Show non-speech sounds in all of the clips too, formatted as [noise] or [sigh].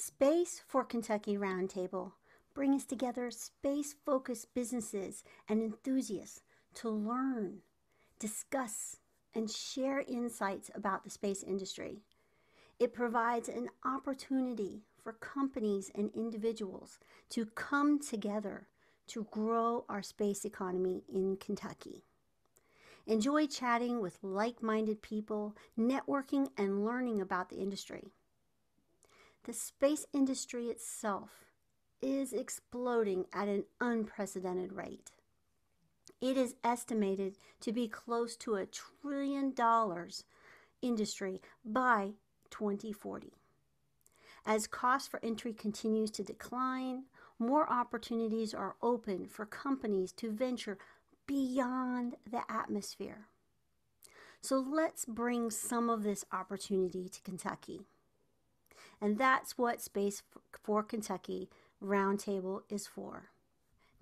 Space for Kentucky Roundtable brings together space focused businesses and enthusiasts to learn, discuss, and share insights about the space industry. It provides an opportunity for companies and individuals to come together to grow our space economy in Kentucky. Enjoy chatting with like minded people, networking, and learning about the industry. The space industry itself is exploding at an unprecedented rate. It is estimated to be close to a trillion dollars industry by 2040. As cost for entry continues to decline, more opportunities are open for companies to venture beyond the atmosphere. So let's bring some of this opportunity to Kentucky. And that's what Space for Kentucky Roundtable is for.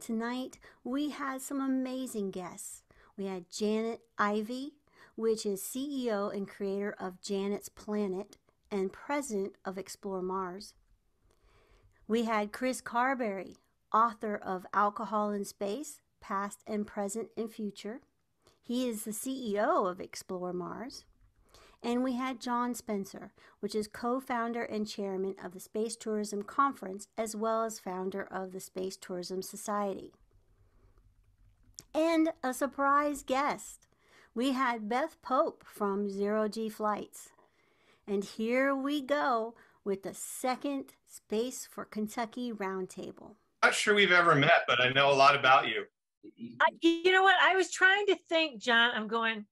Tonight, we had some amazing guests. We had Janet Ivey, which is CEO and creator of Janet's Planet and president of Explore Mars. We had Chris Carberry, author of Alcohol in Space Past and Present and Future. He is the CEO of Explore Mars. And we had John Spencer, which is co founder and chairman of the Space Tourism Conference, as well as founder of the Space Tourism Society. And a surprise guest. We had Beth Pope from Zero G Flights. And here we go with the second Space for Kentucky Roundtable. Not sure we've ever met, but I know a lot about you. I, you know what? I was trying to think, John. I'm going.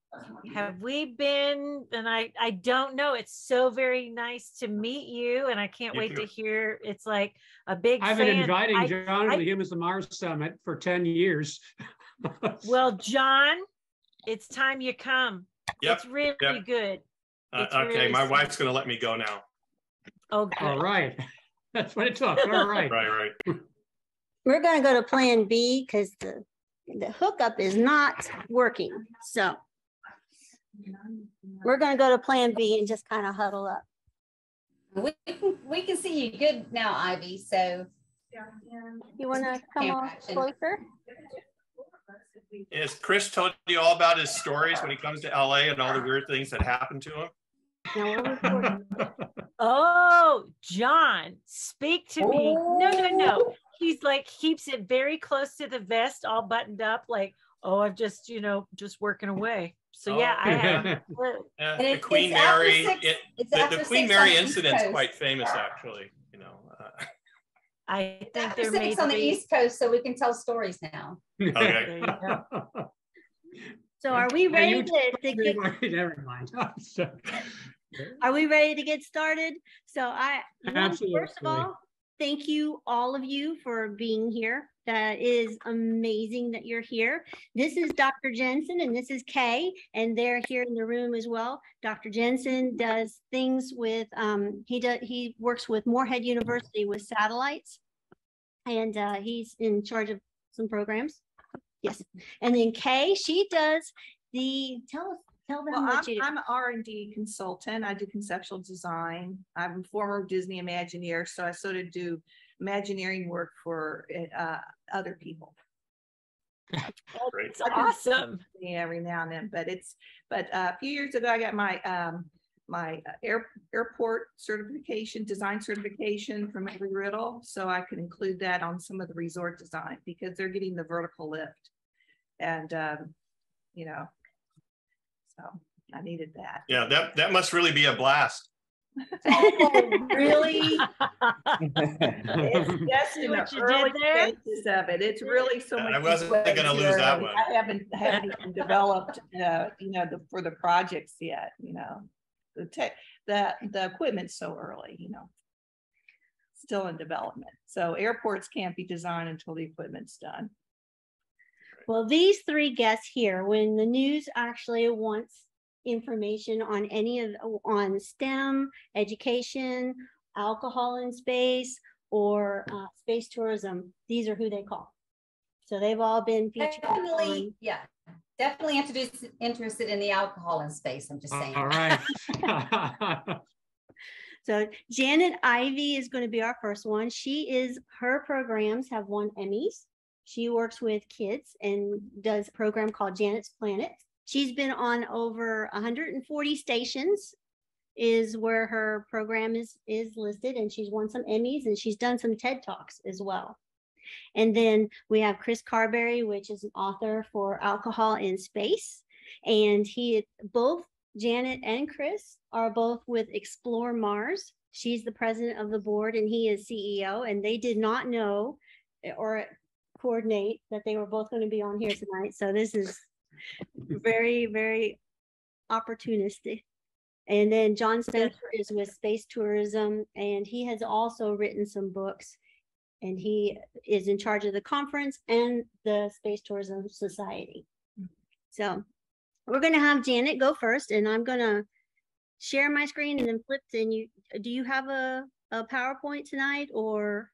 Have we been? And I, I don't know. It's so very nice to meet you, and I can't You wait too. to hear. It's like a big. I've been inviting I- John I- to the Humans to Mars Summit for 10 years. [laughs] Well, John, it's time you come. Yep. It's really yep. good. Uh, okay, really my sweet. wife's going to let me go now. Oh, good. All right. [laughs] That's what it took. All right. [laughs] Right, right. We're going to go to Plan B because the the hookup is not working. So we're going to go to Plan B and just kind of huddle up. We can, we can see you good now, Ivy, so. You want to come on closer? Has Chris told you all about his stories when he comes to LA and all the weird things that happen to him? No. [laughs] Oh, John, speak to me. No, no, no. He's like keeps it very close to the vest, all buttoned up, like, oh, I'm just, you know, just working away. So yeah, I have. [laughs] Uh, And the it- Queen it's Mary, six- it, It's the, the Queen Mary the East incident's Coast. quite famous, actually. You know, uh, I It's think After there may six on the. East Coast, so we can tell stories now. [laughs] Okay. There you go. So are we ready you to, to get, [laughs] Never mind. Are we ready to get started? So I, one, first of Absolutely. all, thank you, all of you for being here. That is amazing that you're here. This is Dr. Jensen and this is Kay, and they're here in the room as well. Dr. Jensen does things with, um, he does, he works with Morehead University with satellites. And, uh, he's in charge of some programs. Yes. And then Kay, she does the, tell us, tell them Well, I'm, what you do. I'm an R and D consultant. I do conceptual design. I'm a former Disney Imagineer, so I sort of do Imagineering work for uh, other people. [laughs] Great. It's awesome. Yeah, every now and then, but it's, but uh, a few years ago, I got my, um, my uh, air, airport certification, design certification from Embry-Riddle. So I could include that on some of the resort design because they're getting the vertical lift. And, um, you know, so I needed that. Yeah, that, that must really be a blast. Oh, really? It's [laughs] See just what you did there? stages of it. It's really so much. I wasn't gonna lose that one. I haven't, haven't even developed, uh, you know, the, for the projects yet, you know. The tech, the, the equipment's so early, you know. Still in development. So airports can't be designed until the equipment's done. Well, these three guests here, when the news actually wants information on any of, on STEM, education, alcohol in space, or uh, space tourism, these are who they call. So they've all been featured. on- Definitely, yeah, definitely introduced, interested in the alcohol in space, I'm just saying. All right. [laughs] [laughs] So Janet Ivey is going to be our first one. She is her programs have won Emmys. She works with kids and does a program called Janet's Planet. She's been on over 140 stations is where her program is is listed and she's won some Emmys and she's done some TED Talks as well. And then we have Chris Carberry, which is an author for Alcohol in Space. And he both Janet and Chris are both with Explore Mars. She's the president of the board and he is CEO. And they did not know or coordinate that they were both going to be on here tonight. So this is very, very opportunistic. And then John Spencer is with space tourism, and he has also written some books. And he is in charge of the conference and the Space Tourism Society. So we're going to have Janet go first, and I'm going to share my screen and then flip. And you, do you have a, a PowerPoint tonight, or?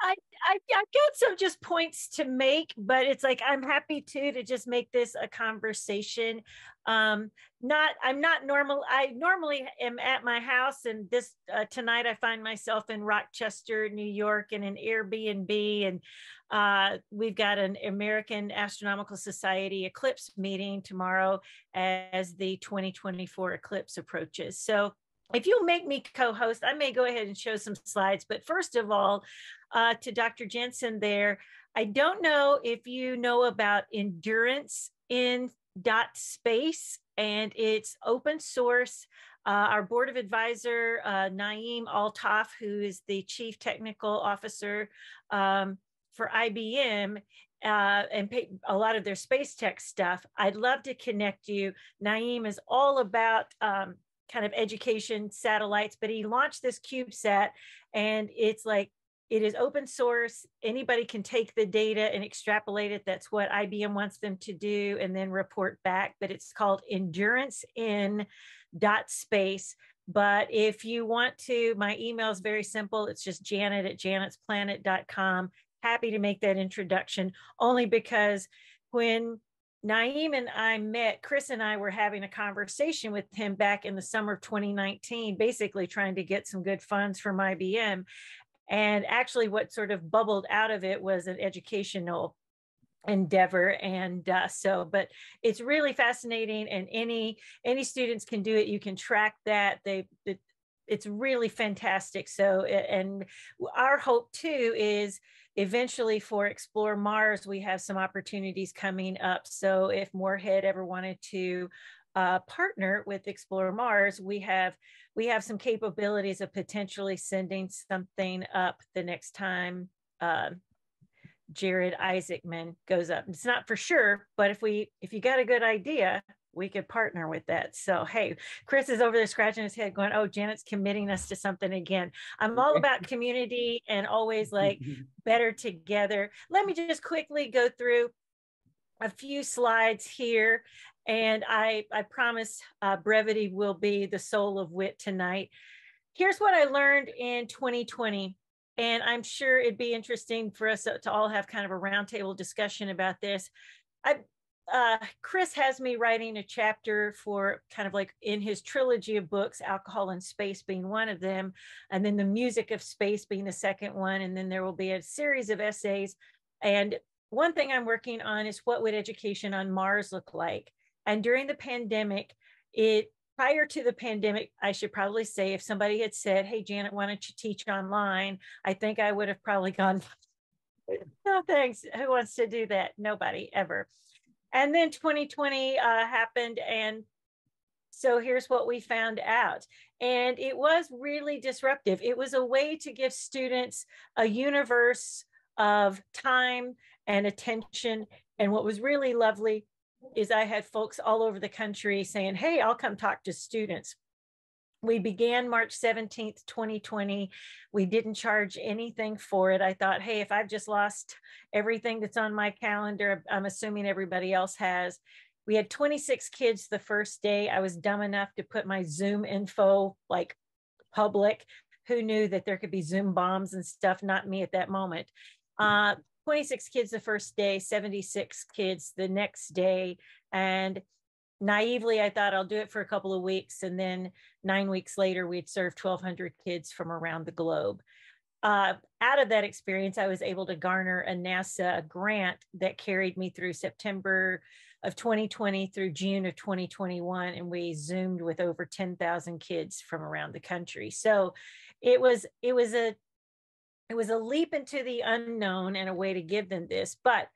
I, I I've got some just points to make, but it's like I'm happy to to just make this a conversation. Um, not I'm not normal. I normally am at my house, and this uh, tonight I find myself in Rochester, New York, in an Airbnb, and uh, we've got an American Astronomical Society eclipse meeting tomorrow as the 2024 eclipse approaches. So if you'll make me co-host, I may go ahead and show some slides. But first of all, uh, to Dr. Jensen there, I don't know if you know about endurance in dot space and it's open source. Uh, our board of advisor, uh, Naeem Altaf, who is the chief technical officer um, for IBM, uh, and a lot of their space tech stuff. I'd love to connect you. Naeem is all about um, kind of education satellites, but he launched this CubeSat and it's like, it is open source. Anybody can take the data and extrapolate it. That's what IBM wants them to do and then report back. But it's called endurance in dot space. But if you want to, my email is very simple. It's just janet at janetsplanet.com. Happy to make that introduction only because when Naeem and I met, Chris and I were having a conversation with him back in the summer of 2019, basically trying to get some good funds from IBM. And actually, what sort of bubbled out of it was an educational endeavor and uh, so but it's really fascinating and any any students can do it you can track that they it, it's really fantastic so and our hope too is eventually for Explore Mars, we have some opportunities coming up. So if Morehead ever wanted to uh, partner with Explore Mars, we have we have some capabilities of potentially sending something up the next time uh, Jared Isaacman goes up. It's not for sure, but if we if you got a good idea, we could partner with that. So, hey, Chris is over there scratching his head, going, Oh, Janet's committing us to something again. I'm all about community and always like better together. Let me just quickly go through a few slides here. And I, I promise uh, brevity will be the soul of wit tonight. Here's what I learned in 2020. And I'm sure it'd be interesting for us to all have kind of a roundtable discussion about this. I uh, Chris has me writing a chapter for kind of like in his trilogy of books, Alcohol and Space being one of them, and then The Music of Space being the second one. And then there will be a series of essays. And one thing I'm working on is what would education on Mars look like? And during the pandemic, it prior to the pandemic, I should probably say if somebody had said, Hey, Janet, why don't you teach online? I think I would have probably gone, [laughs] No, thanks. Who wants to do that? Nobody ever. And then 2020 uh, happened. And so here's what we found out. And it was really disruptive. It was a way to give students a universe of time and attention. And what was really lovely is I had folks all over the country saying, Hey, I'll come talk to students we began March 17th, 2020. We didn't charge anything for it. I thought, hey, if I've just lost everything that's on my calendar, I'm assuming everybody else has. We had 26 kids the first day. I was dumb enough to put my Zoom info like public. Who knew that there could be Zoom bombs and stuff? Not me at that moment. Uh, 26 kids the first day, 76 kids the next day. And naively, I thought I'll do it for a couple of weeks. And then nine weeks later, we'd served 1,200 kids from around the globe. Uh, out of that experience, I was able to garner a NASA grant that carried me through September of 2020 through June of 2021. And we zoomed with over 10,000 kids from around the country. So it was, it was a, it was a leap into the unknown and a way to give them this. But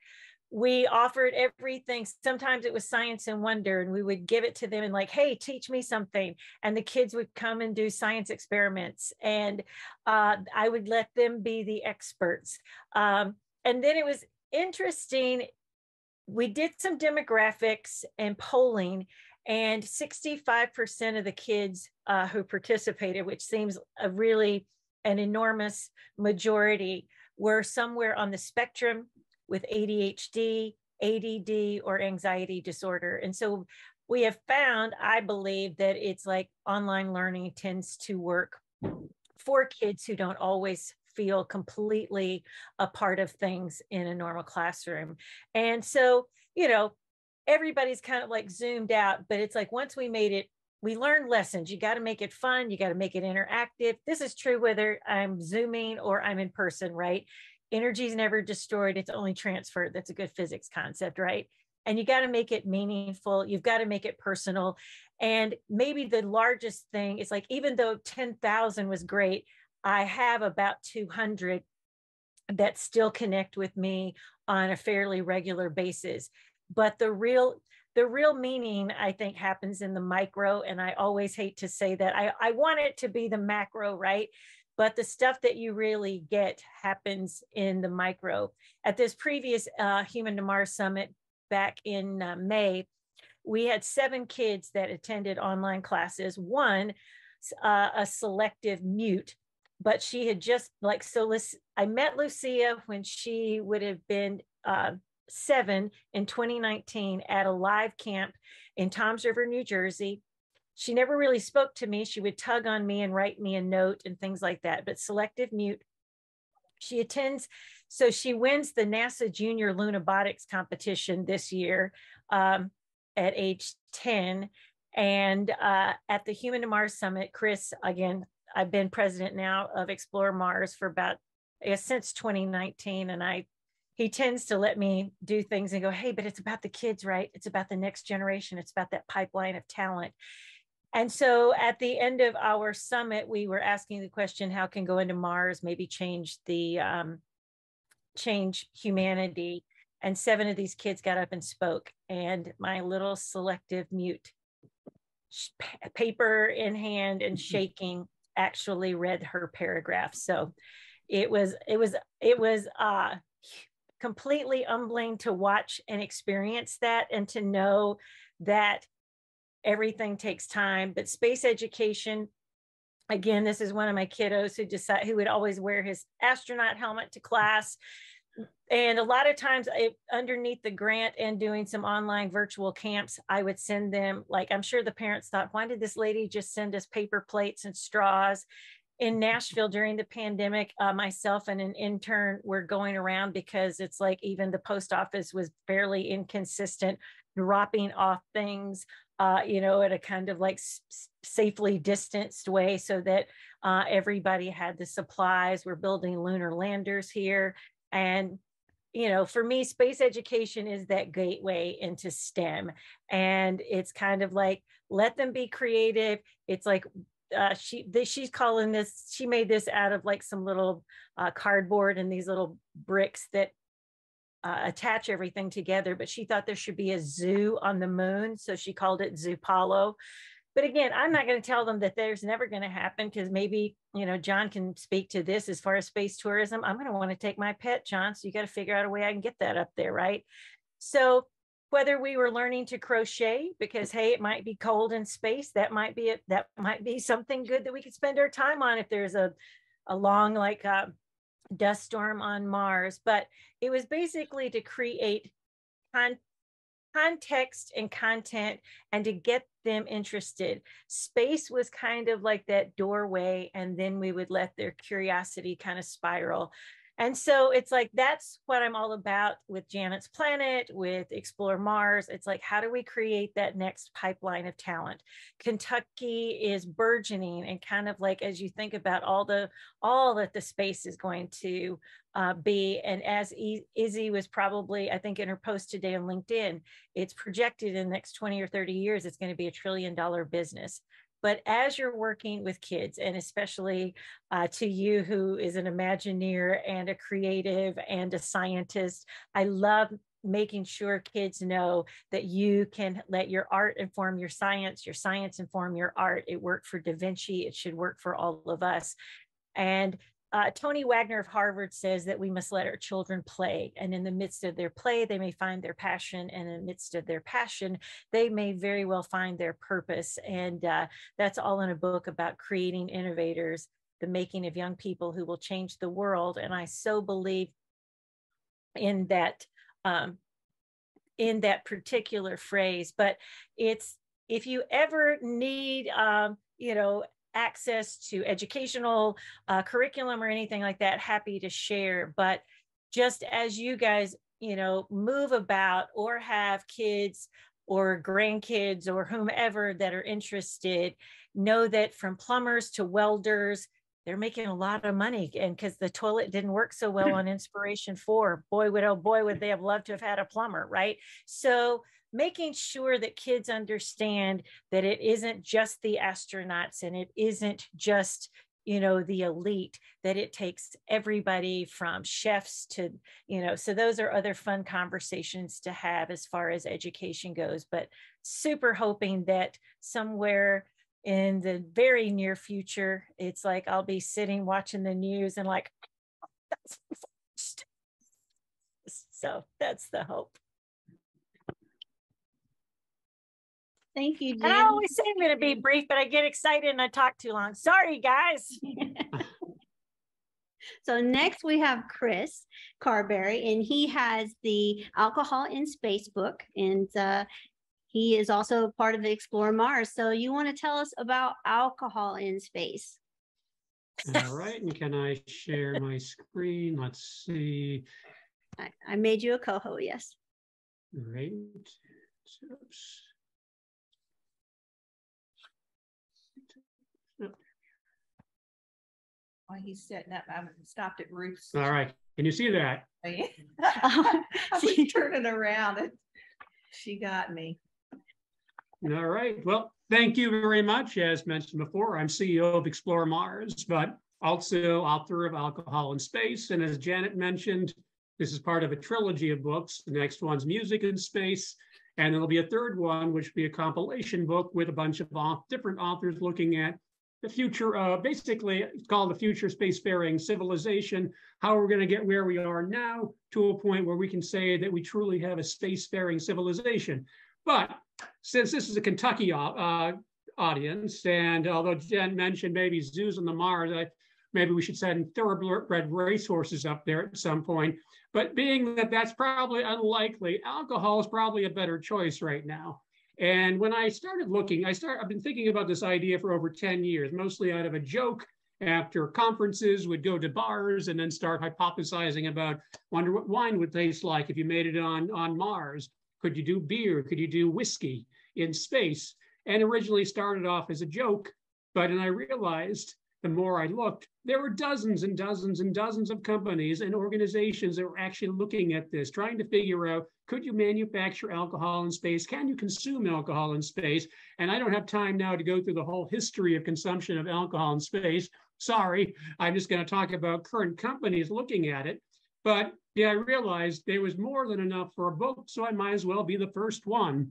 we offered everything. Sometimes it was science and wonder, and we would give it to them and, like, hey, teach me something. And the kids would come and do science experiments, and uh, I would let them be the experts. Um, and then it was interesting. We did some demographics and polling, and 65% of the kids uh, who participated, which seems a really an enormous majority, were somewhere on the spectrum with ADHD, ADD, or anxiety disorder. And so we have found, I believe, that it's like online learning tends to work for kids who don't always feel completely a part of things in a normal classroom. And so, you know, everybody's kind of like zoomed out, but it's like once we made it, we learned lessons. You got to make it fun, you got to make it interactive. This is true whether I'm zooming or I'm in person, right? Energy is never destroyed it's only transferred that's a good physics concept right? And you got to make it meaningful you've got to make it personal. And maybe the largest thing is like even though 10,000 was great i have about 200 that still connect with me on a fairly regular basis. But the real the real meaning i think happens in the micro and i always hate to say that. I, I want it to be the macro right but the stuff that you really get happens in the micro. At this previous uh, Human to Mars Summit back in uh, May, we had seven kids that attended online classes. One, uh, a selective mute, but she had just like, so I met Lucia when she would have been uh, seven in 2019 at a live camp in Toms River, New Jersey she never really spoke to me. She would tug on me and write me a note and things like that, but selective mute. She attends, so she wins the NASA Junior Lunabotics competition this year um, at age 10. And uh, at the Human to Mars Summit, Chris, again, I've been president now of Explore Mars for about, since 2019. And I he tends to let me do things and go, hey, but it's about the kids, right? It's about the next generation. It's about that pipeline of talent. And so at the end of our summit, we were asking the question, how can going to Mars maybe change the um, change humanity? And seven of these kids got up and spoke. And my little selective mute paper in hand and mm-hmm. shaking actually read her paragraph. So it was it was it was uh completely humbling to watch and experience that and to know that everything takes time but space education again this is one of my kiddos who decide who would always wear his astronaut helmet to class. And a lot of times I, underneath the grant and doing some online virtual camps i would send them like i'm sure the parents thought why did this lady just send us paper plates and straws? In nashville during the pandemic uh, myself and an intern were going around because it's like even the post office was fairly inconsistent dropping off things uh, you know, at a kind of like s- safely distanced way so that uh, everybody had the supplies. We're building lunar landers here. And, you know, for me, space education is that gateway into STEM. And it's kind of like, let them be creative. It's like, uh, she she's calling this she made this out of like some little uh, cardboard and these little bricks that uh, attach everything together, but she thought there should be a zoo on the moon. So she called it Zoopalo. But again, I'm not going to tell them that there's never going to happen because maybe, you know, John can speak to this as far as space tourism. I'm going to want to take my pet, John. So you got to figure out a way I can get that up there, right? So whether we were learning to crochet because hey it might be cold in space that might be it that might be something good that we could spend our time on if there's a a long like uh, dust storm on Mars, but it was basically to create con- context and content and to get them interested. Space was kind of like that doorway, and then we would let their curiosity kind of spiral. And so it's like that's what I'm all about with Janet's Planet, with Explore Mars. It's like, how do we create that next pipeline of talent? Kentucky is burgeoning and kind of like as you think about all the all that the space is going to uh, be. And as Izzy was probably, I think, in her post today on LinkedIn, it's projected in the next 20 or 30 years, it's going to be a trillion dollar business. But as you're working with kids, and especially uh, to you who is an Imagineer and a creative and a scientist, I love making sure kids know that you can let your art inform your science, your science inform your art. It worked for Da Vinci, it should work for all of us. And uh, Tony Wagner of Harvard says that we must let our children play. And in the midst of their play, they may find their passion. And in the midst of their passion, they may very well find their purpose. And uh, that's all in a book about creating innovators, the making of young people who will change the world. And I so believe in that. Um, in that particular phrase, but it's if you ever need um, you know access to educational uh, curriculum or anything like that, happy to share. But just as you guys, you know, move about or have kids or grandkids or whomever that are interested, know that from plumbers to welders, they're making a lot of money and because the toilet didn't work so well [laughs] on inspiration four boy would oh boy would they have loved to have had a plumber right so making sure that kids understand that it isn't just the astronauts and it isn't just you know the elite that it takes everybody from chefs to you know so those are other fun conversations to have as far as education goes but super hoping that somewhere in the very near future it's like i'll be sitting watching the news and like that's so that's the hope Thank you, And I always say I'm going to be brief, but I get excited and I talk too long. Sorry, guys. [laughs] so next we have Chris Carberry, and he has the Alcohol in Space book, and uh, he is also part of the Explore Mars. So you want to tell us about alcohol in space? All right, and can I share my screen? Let's see. I, I made you a co-host, yes. Great. Oops. While he's setting up, I stopped at Ruth's. All right. Can you see that? [laughs] I [laughs] was turning around and she got me. All right. Well, thank you very much. As mentioned before, I'm CEO of Explore Mars, but also author of Alcohol in Space. And as Janet mentioned, this is part of a trilogy of books. The next one's Music in Space. And there'll be a third one, which will be a compilation book with a bunch of different authors looking at the future, uh, basically, it's called the future spacefaring civilization, how we're going to get where we are now to a point where we can say that we truly have a spacefaring civilization. But since this is a Kentucky uh, audience, and although Jen mentioned maybe zoos on the Mars, I, maybe we should send thoroughbred racehorses up there at some point. But being that that's probably unlikely, alcohol is probably a better choice right now. And when I started looking, I start I've been thinking about this idea for over 10 years, mostly out of a joke after conferences would go to bars and then start hypothesizing about wonder what wine would taste like if you made it on on Mars. Could you do beer? Could you do whiskey in space? And originally started off as a joke, but then I realized the more I looked, there were dozens and dozens and dozens of companies and organizations that were actually looking at this, trying to figure out could you manufacture alcohol in space? Can you consume alcohol in space? And I don't have time now to go through the whole history of consumption of alcohol in space. Sorry, I'm just going to talk about current companies looking at it. But yeah, I realized there was more than enough for a book, so I might as well be the first one.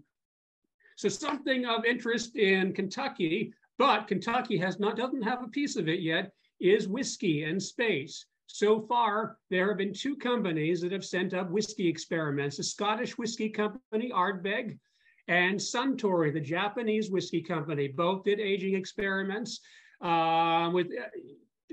So something of interest in Kentucky but Kentucky has not doesn't have a piece of it yet, is whiskey and space. So far, there have been two companies that have sent up whiskey experiments, the Scottish whiskey company, Ardbeg, and Suntory, the Japanese whiskey company. Both did aging experiments. Uh, with uh,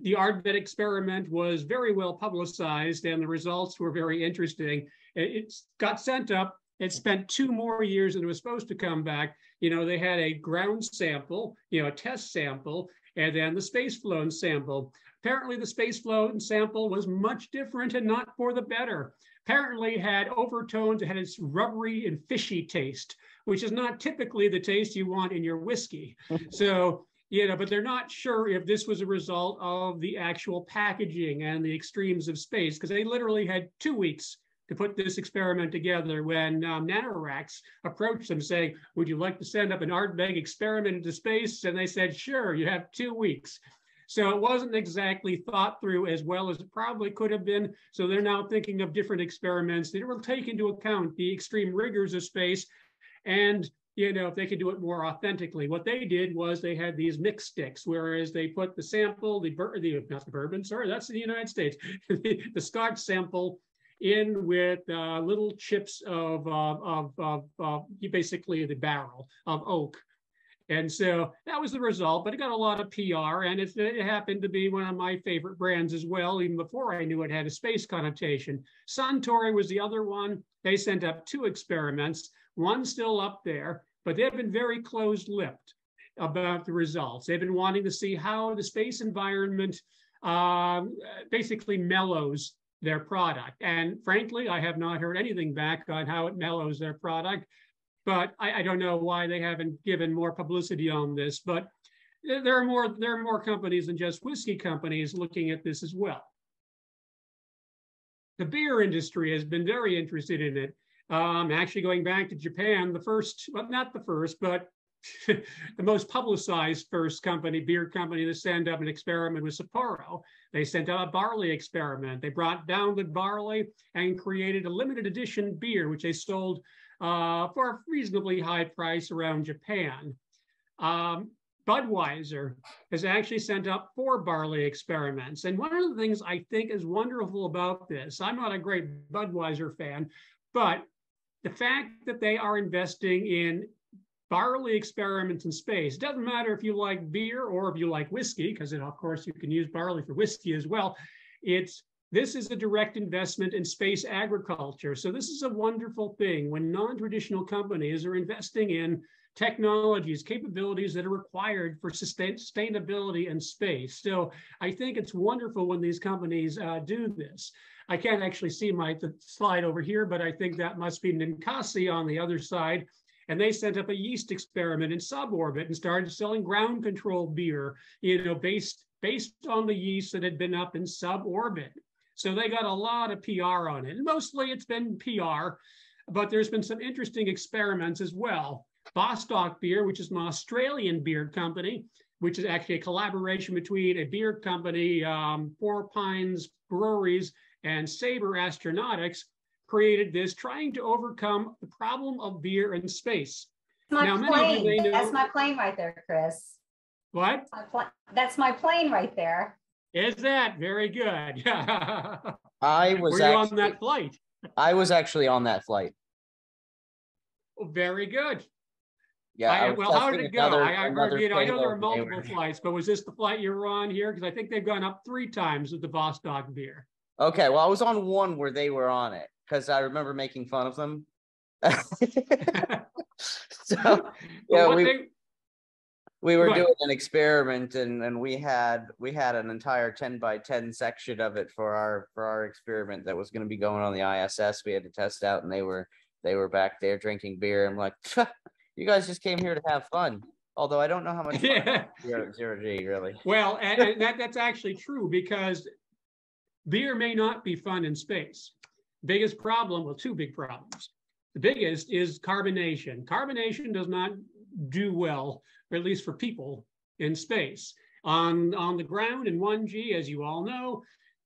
the Ardbeg experiment was very well publicized, and the results were very interesting. It, it got sent up. It spent two more years and it was supposed to come back you know, they had a ground sample, you know, a test sample, and then the space flown sample. Apparently, the space flown sample was much different and not for the better. Apparently, it had overtones, it had its rubbery and fishy taste, which is not typically the taste you want in your whiskey. [laughs] so, you know, but they're not sure if this was a result of the actual packaging and the extremes of space, because they literally had two weeks to put this experiment together when um, NanoRacks approached them saying, would you like to send up an Ardbeg experiment into space? And they said, sure, you have two weeks. So it wasn't exactly thought through as well as it probably could have been. So they're now thinking of different experiments that will take into account the extreme rigors of space and you know, if they could do it more authentically. What they did was they had these mix sticks, whereas they put the sample, the, the not the bourbon, sorry, that's the United States, the, [laughs] the Scotch sample in with uh, little chips of, uh, of, of, basically the barrel of oak. And so that was the result, but it got a lot of PR and it, it, happened to be one of my favorite brands as well, even before I knew it had a space connotation. Suntory was the other one. They sent up two experiments, one still up there, but they've been very closed-lipped about the results. They've been wanting to see how the space environment um, basically mellows their product. And frankly, I have not heard anything back on how it mellows their product but I, I, don't know why they haven't given more publicity on this. But there are more there are more companies than just whiskey companies looking at this as well. The beer industry has been very interested in it. Um, actually, going back to Japan, the first, well, not the first, but [laughs] the most publicized first company, beer company, to send up an experiment was Sapporo. They sent out a barley experiment. They brought down the barley and created a limited edition beer, which they sold uh, for a reasonably high price around Japan. Um, Budweiser has actually sent up four barley experiments. And one of the things I think is wonderful about this, I'm not a great Budweiser fan, but the fact that they are investing in barley experiments in space. It doesn't matter if you like beer or if you like whiskey, because of course you can use barley for whiskey as well. It's this is a direct investment in space agriculture. So this is a wonderful thing when non-traditional companies are investing in technologies, capabilities that are required for sustain sustainability in space. So I think it's wonderful when these companies uh, do this. I can't actually see my slide over here, but I think that must be Ninkasi on the other side. And they sent up a yeast experiment in suborbit and started selling ground control beer, you know, based based on the yeast that had been up in suborbit. So they got a lot of PR on it. And mostly it's been PR, but there's been some interesting experiments as well. Vostok Beer, which is an Australian beer company, which is actually a collaboration between a beer company, um, Four Pines Breweries, and Saber Astronautics, created this, trying to overcome the problem of beer in space. My now, plane. Know, That's my plane right there, Chris. What? That's my plane right there. Is that very good? [laughs] I was Were you actually, on that flight? I was actually on that flight. Oh, very good. Yeah. I, I well, how did it go? Another, I, I, you know, I know there are multiple flights, but was this the flight you were on here? Because I think they've gone up three times with the Vostok beer. Okay, well, I was on one where they were on it because I remember making fun of them. [laughs] [laughs] so yeah, we, they, we were doing an experiment and and we had we had an entire 10 by 10 section of it for our for our experiment that was going to be going on the iss we had to test out and they were they were back there drinking beer. I'm like you guys just came here to have fun. Although i don't know how much yeah. [laughs] zero, zero g really. Well and, and that, that's actually true because beer may not be fun in space biggest problem well two big problems the biggest is carbonation carbonation does not do well or at least for people in space. On, on the ground in 1G, as you all know,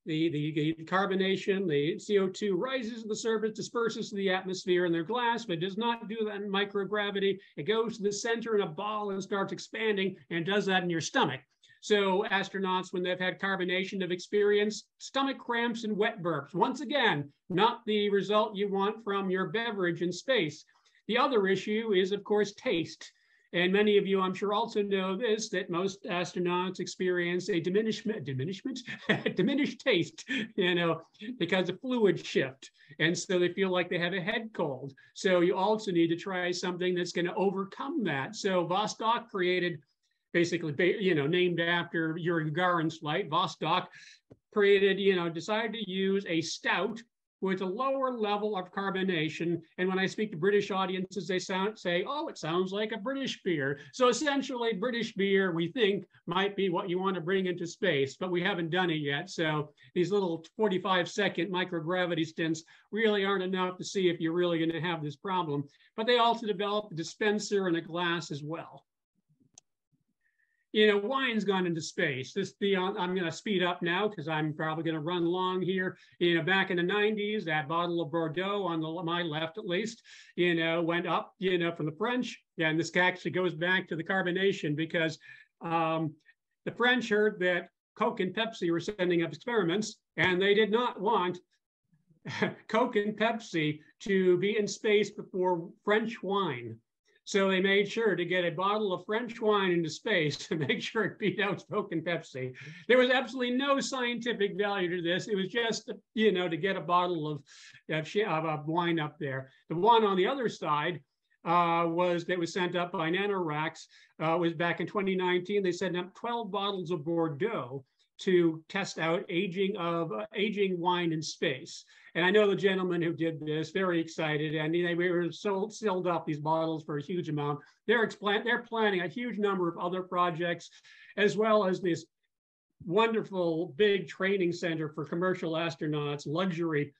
the, the, the, carbonation, the CO2 rises to the surface, disperses to the atmosphere in their glass, but does not do that in microgravity. It goes to the center in a ball and starts expanding and does that in your stomach. So astronauts, when they've had carbonation, have experienced stomach cramps and wet burps. Once again, not the result you want from your beverage in space. The other issue is, of course, taste. And many of you, I'm sure, also know this, that most astronauts experience a diminishment, diminishment, [laughs] diminished taste, you know, because of fluid shift. And so they feel like they have a head cold. So you also need to try something that's going to overcome that. So Vostok created basically, you know, named after Yuri Gagarin's flight, Vostok, created, you know, decided to use a stout with a lower level of carbonation. And when I speak to British audiences, they sound, say, oh, it sounds like a British beer. So essentially, British beer, we think, might be what you want to bring into space, but we haven't done it yet. So these little 45 second microgravity stints really aren't enough to see if you're really going to have this problem. But they also developed a dispenser and a glass as well you know, wine's gone into space. This the uh, I'm going to speed up now because I'm probably going to run long here. You know, back in the 90s, that bottle of Bordeaux on the my left at least, you know, went up, you know, from the French. And this actually goes back to the carbonation because um, the French heard that Coke and Pepsi were sending up experiments, and they did not want [laughs] Coke and Pepsi to be in space before French wine. So they made sure to get a bottle of French wine into space [laughs] to make sure it beat out Coke and Pepsi. There was absolutely no scientific value to this. It was just, you know, to get a bottle of, of, wine up there. The one on the other side uh, was that was sent up by NanoRacks uh, was back in 2019. They sent up 12 bottles of Bordeaux to test out aging of uh, aging wine in space. And I know the gentleman who did this, very excited, and they were sold, sealed up these bottles for a huge amount. They're, they're planning a huge number of other projects, as well as this wonderful big training center for commercial astronauts, luxury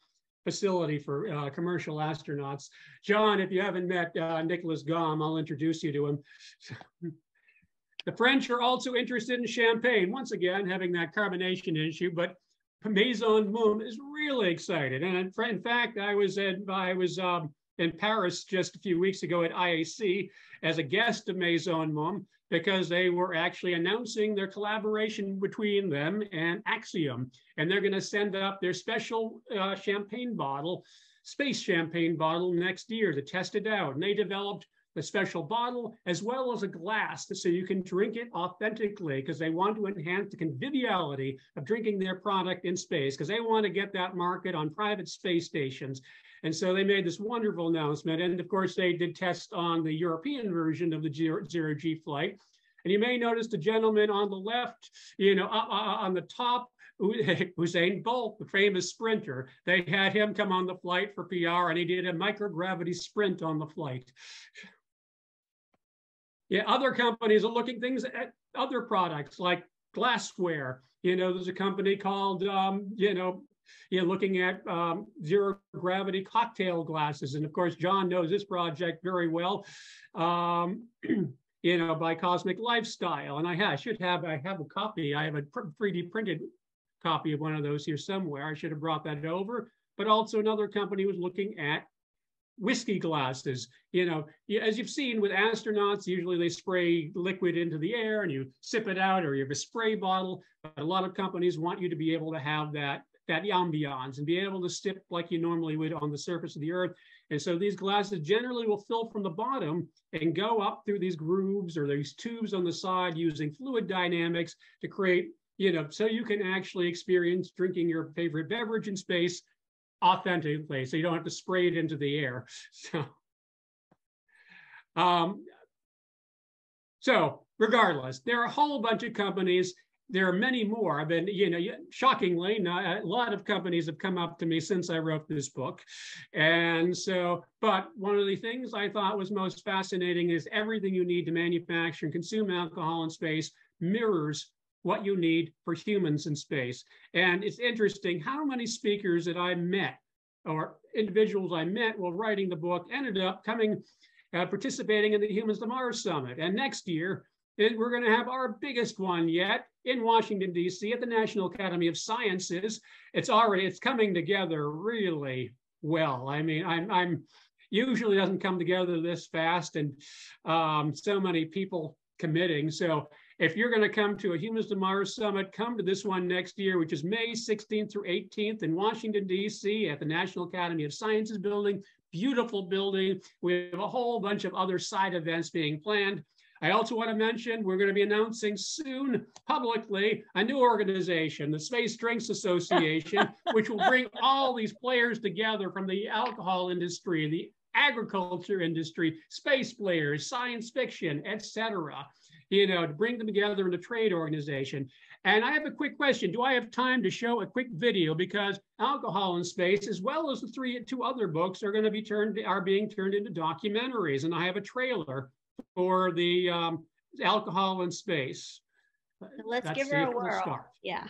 facility for uh, commercial astronauts. John, if you haven't met uh, Nicholas Gaume, I'll introduce you to him. [laughs] the French are also interested in champagne, once again, having that carbonation issue, but Maison Mumm is really excited. And in fact, I was at, I was um, in Paris just a few weeks ago at IAC as a guest of Maison Mumm because they were actually announcing their collaboration between them and Axiom. And they're going to send up their special uh, champagne bottle, space champagne bottle next year to test it out. And they developed a special bottle as well as a glass so you can drink it authentically because they want to enhance the conviviality of drinking their product in space because they want to get that market on private space stations. And so they made this wonderful announcement. And of course, they did test on the European version of the zero G flight. And you may notice the gentleman on the left, you know, uh, uh, uh on the top, [laughs] Usain Bolt, the famous sprinter. They had him come on the flight for PR and he did a microgravity sprint on the flight. Yeah, other companies are looking things at other products like glassware. You know, there's a company called, um, you know, know, looking at um, zero gravity cocktail glasses. And of course, John knows this project very well, um, [clears throat] you know, by Cosmic Lifestyle. And I, have, I should have, I have a copy. I have a 3D printed copy of one of those here somewhere. I should have brought that over. But also another company was looking at whiskey glasses. You know, as you've seen with astronauts, usually they spray liquid into the air and you sip it out, or you have a spray bottle. But a lot of companies want you to be able to have that that ambiance and be able to sip like you normally would on the surface of the Earth. And so these glasses generally will fill from the bottom and go up through these grooves or these tubes on the side using fluid dynamics to create, you know, so you can actually experience drinking your favorite beverage in space authentically, so you don't have to spray it into the air. [laughs] So, um, so regardless, there are a whole bunch of companies. There are many more. I've been, you know, shockingly, a lot of companies have come up to me since I wrote this book. And so, but one of the things I thought was most fascinating is everything you need to manufacture and consume alcohol in space mirrors what you need for humans in space. And it's interesting how many speakers that I met or individuals I met while writing the book ended up coming, uh, participating in the Humans to Mars Summit. And next year, it, we're going to have our biggest one yet in Washington, D.C. at the National Academy of Sciences. It's already, it's coming together really well. I mean, I'm, I'm usually doesn't come together this fast and um, so many people committing. So if you're going to come to a Humans to Mars Summit, come to this one next year, which is May 16th through 18th in Washington, D.C. at the National Academy of Sciences building. Beautiful building. We have a whole bunch of other side events being planned. I also want to mention we're going to be announcing soon publicly a new organization, the Space Drinks Association, [laughs] which will bring all these players together from the alcohol industry, the agriculture industry, space players, science fiction, etc you know, to bring them together in a trade organization. And I have a quick question. Do I have time to show a quick video? Because Alcohol in Space, as well as the three two other books, are going to be turned are being turned into documentaries. And I have a trailer for the um, Alcohol in Space. Let's That's give her a whirl. Yeah.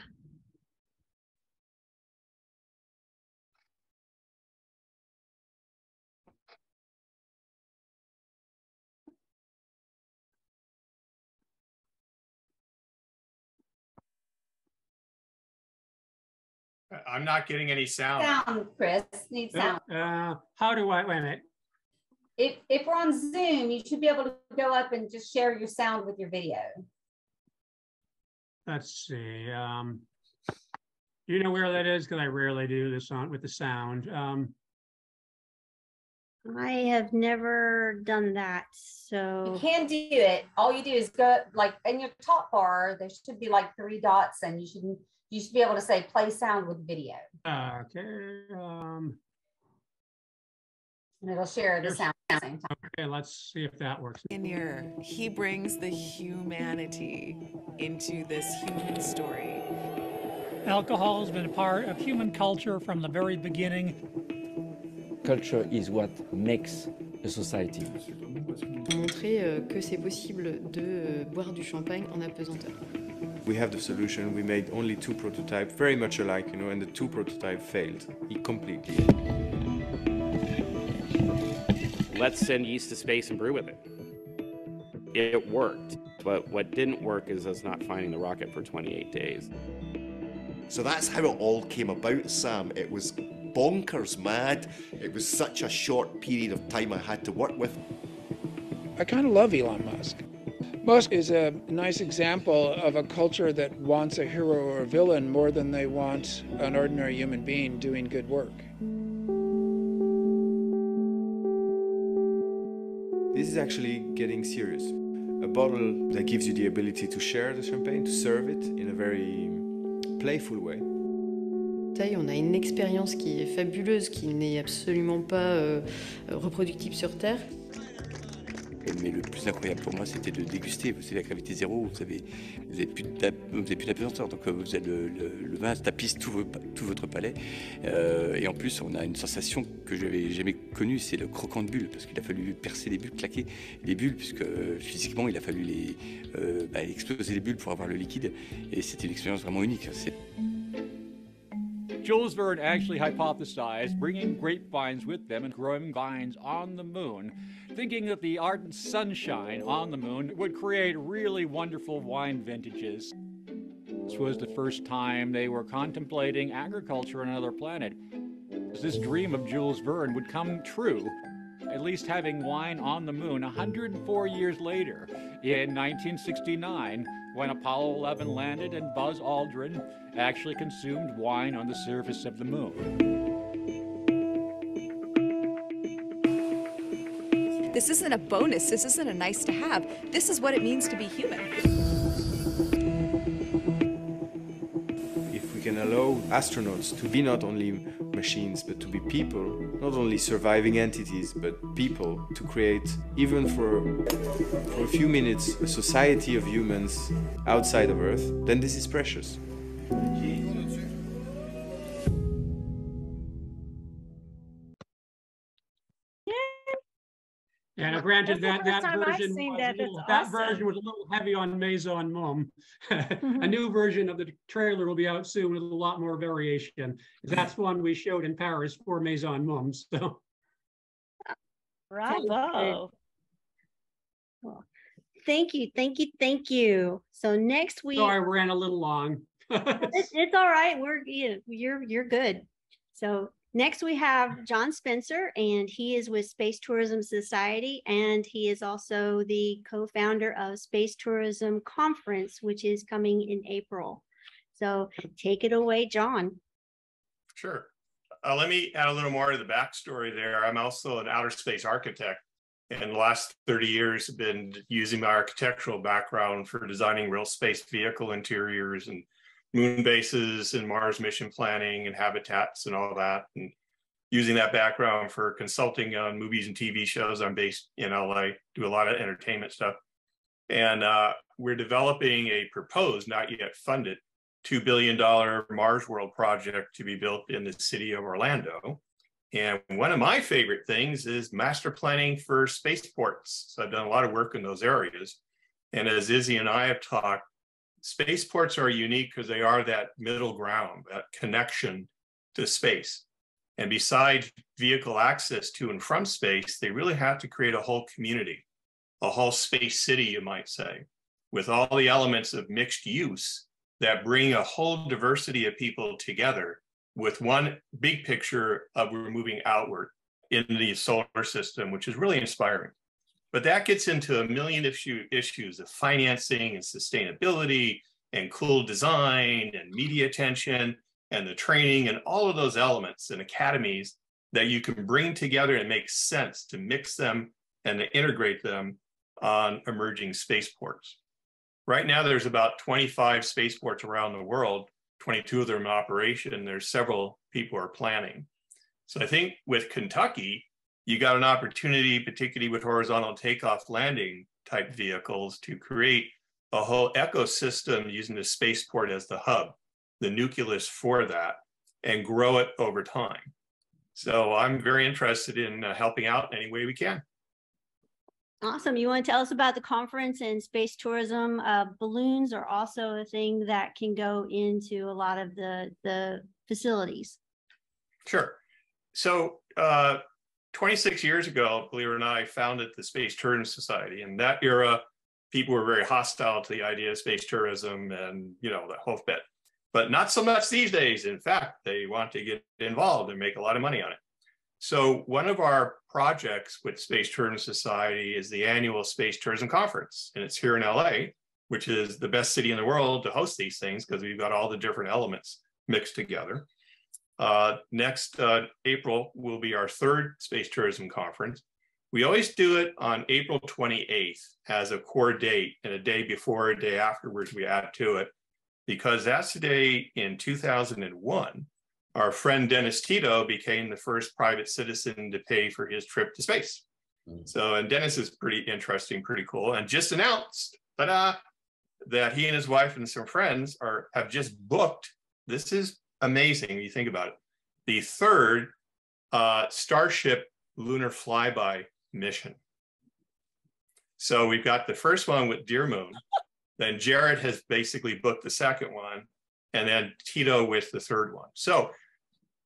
I'm not getting any sound. Sound, Chris, need sound. Uh, how do I, wait a minute. If, if we're on Zoom, you should be able to go up and just share your sound with your video. Let's see. Um, you know where that is? Because I rarely do this on with the sound. Um, I have never done that. So you can do it. All you do is go like in your top bar, there should be like three dots and you should you should be able to say play sound with video okay. Um, and it'll share the sound at the same time. okay. Let's see if that works. Pioneer. He brings the humanity into this human story. Alcohol has been a part of human culture from the very beginning. Culture is what makes a society. montrer euh, que c'est possible de euh, boire du champagne en apesanteur. We have the solution. We made only two prototypes, very much alike, you know, and the two prototype failed completely. Let's send yeast to space and brew with it. It worked, but what didn't work is us not finding the rocket for 28 days. So that's how it all came about, Sam. It was bonkers mad. It was such a short period of time I had to work with. I kind of love Elon Musk. Musk is a nice example of a culture that wants a hero or a villain more than they want an ordinary human being doing good work. This is actually getting serious. A bottle that gives you the ability to share the champagne, to serve it in a very playful way. Taille, on a une expérience qui est fabuleuse, qui n'est absolument pas euh, reproductible sur Terre. Mais le plus incroyable pour moi, c'était de déguster. C'est la gravité zéro, vous savez, vous vous avez plus d'apesanteur. Donc euh, vous avez le, le- vin tapisse tout, vo- tout votre palais. Euh, et en plus, on a une sensation que je n'avais jamais connue, c'est le croquant de bulles. Parce qu'il a fallu percer les bulles, claquer les bulles, puisque euh, physiquement, il a fallu les, euh, bah, exploser les bulles pour avoir le liquide. Et c'était une expérience vraiment unique. Jules Verne actually hypothesized bringing grapevines with them and growing vines on the moon, thinking that the ardent sunshine on the moon would create really wonderful wine vintages. This was the first time they were contemplating agriculture on another planet. This dream of Jules Verne would come true, at least having wine on the moon 104 years later, in 1969, when Apollo 11 landed and Buzz Aldrin actually consumed wine on the surface of the moon. This isn't a bonus. This isn't a nice to have. This is what it means to be human. If we can allow astronauts to be not only machines but to be people, not only surviving entities but people, to create, even for, for a few minutes, a society of humans outside of Earth, then this is precious. And granted that that first time I've version was that. a little, That's that awesome. version was a little heavy on Maison Mumm. [laughs] Mm-hmm. A new version of the trailer will be out soon with a lot more variation. That's one we showed in Paris for Maison Mumm. So Bravo. Well, thank you, thank you, thank you. So next week, sorry, we ran a little long. [laughs] it's, it's all right. We're you- you're you're good. So next we have John Spencer, and he is with Space Tourism Society, and he is also the co-founder of Space Tourism Conference, which is coming in April. So take it away, John. Sure. Uh, let me add a little more to the backstory there. I'm also an outer space architect. And the last 30 years have been using my architectural background for designing real space vehicle interiors and moon bases and Mars mission planning and habitats and all that. And using that background for consulting on movies and TV shows. I'm based in LA, do a lot of entertainment stuff. And uh, we're developing a proposed, not yet funded, $2 billion Mars World project to be built in the city of Orlando. And one of my favorite things is master planning for spaceports. So I've done a lot of work in those areas. And as Izzy and I have talked, spaceports are unique because they are that middle ground, that connection to space. And besides vehicle access to and from space, they really have to create a whole community, a whole space city, you might say, with all the elements of mixed use that bring a whole diversity of people together with one big picture of we're moving outward in the solar system, which is really inspiring. But that gets into a million issue, issues of financing and sustainability and cool design and media attention and the training and all of those elements and academies that you can bring together and make sense to mix them and to integrate them on emerging spaceports. Right now, there's about 25 spaceports around the world, 22 of them in operation. There's several people are planning. So I think with Kentucky, you got an opportunity, particularly with horizontal takeoff landing type vehicles, to create a whole ecosystem using the spaceport as the hub, the nucleus for that, and grow it over time. So I'm very interested in uh, helping out any way we can. Awesome. You want to tell us about the conference and space tourism? Uh, balloons are also a thing that can go into a lot of the, the facilities. Sure. So uh, 26 years ago, believe it or not, I founded the Space Tourism Society. In that era, people were very hostile to the idea of space tourism and, you know, the whole bit. But not so much these days. In fact, they want to get involved and make a lot of money on it. So one of our projects with Space Tourism Society is the annual Space Tourism Conference, and it's here in LA, which is the best city in the world to host these things because we've got all the different elements mixed together. Uh, next uh, April will be our third Space Tourism Conference. We always do it on April 28th as a core date, and a day before, a day afterwards, we add to it because that's the day in 2001 our friend Dennis Tito became the first private citizen to pay for his trip to space. Mm. So, and Dennis is pretty interesting, pretty cool, and just announced, ta-da, that he and his wife and some friends are have just booked. This is amazing when you think about it. The third uh, Starship lunar flyby mission. So we've got the first one with dearMoon. [laughs] Then Jared has basically booked the second one, and then Tito with the third one. So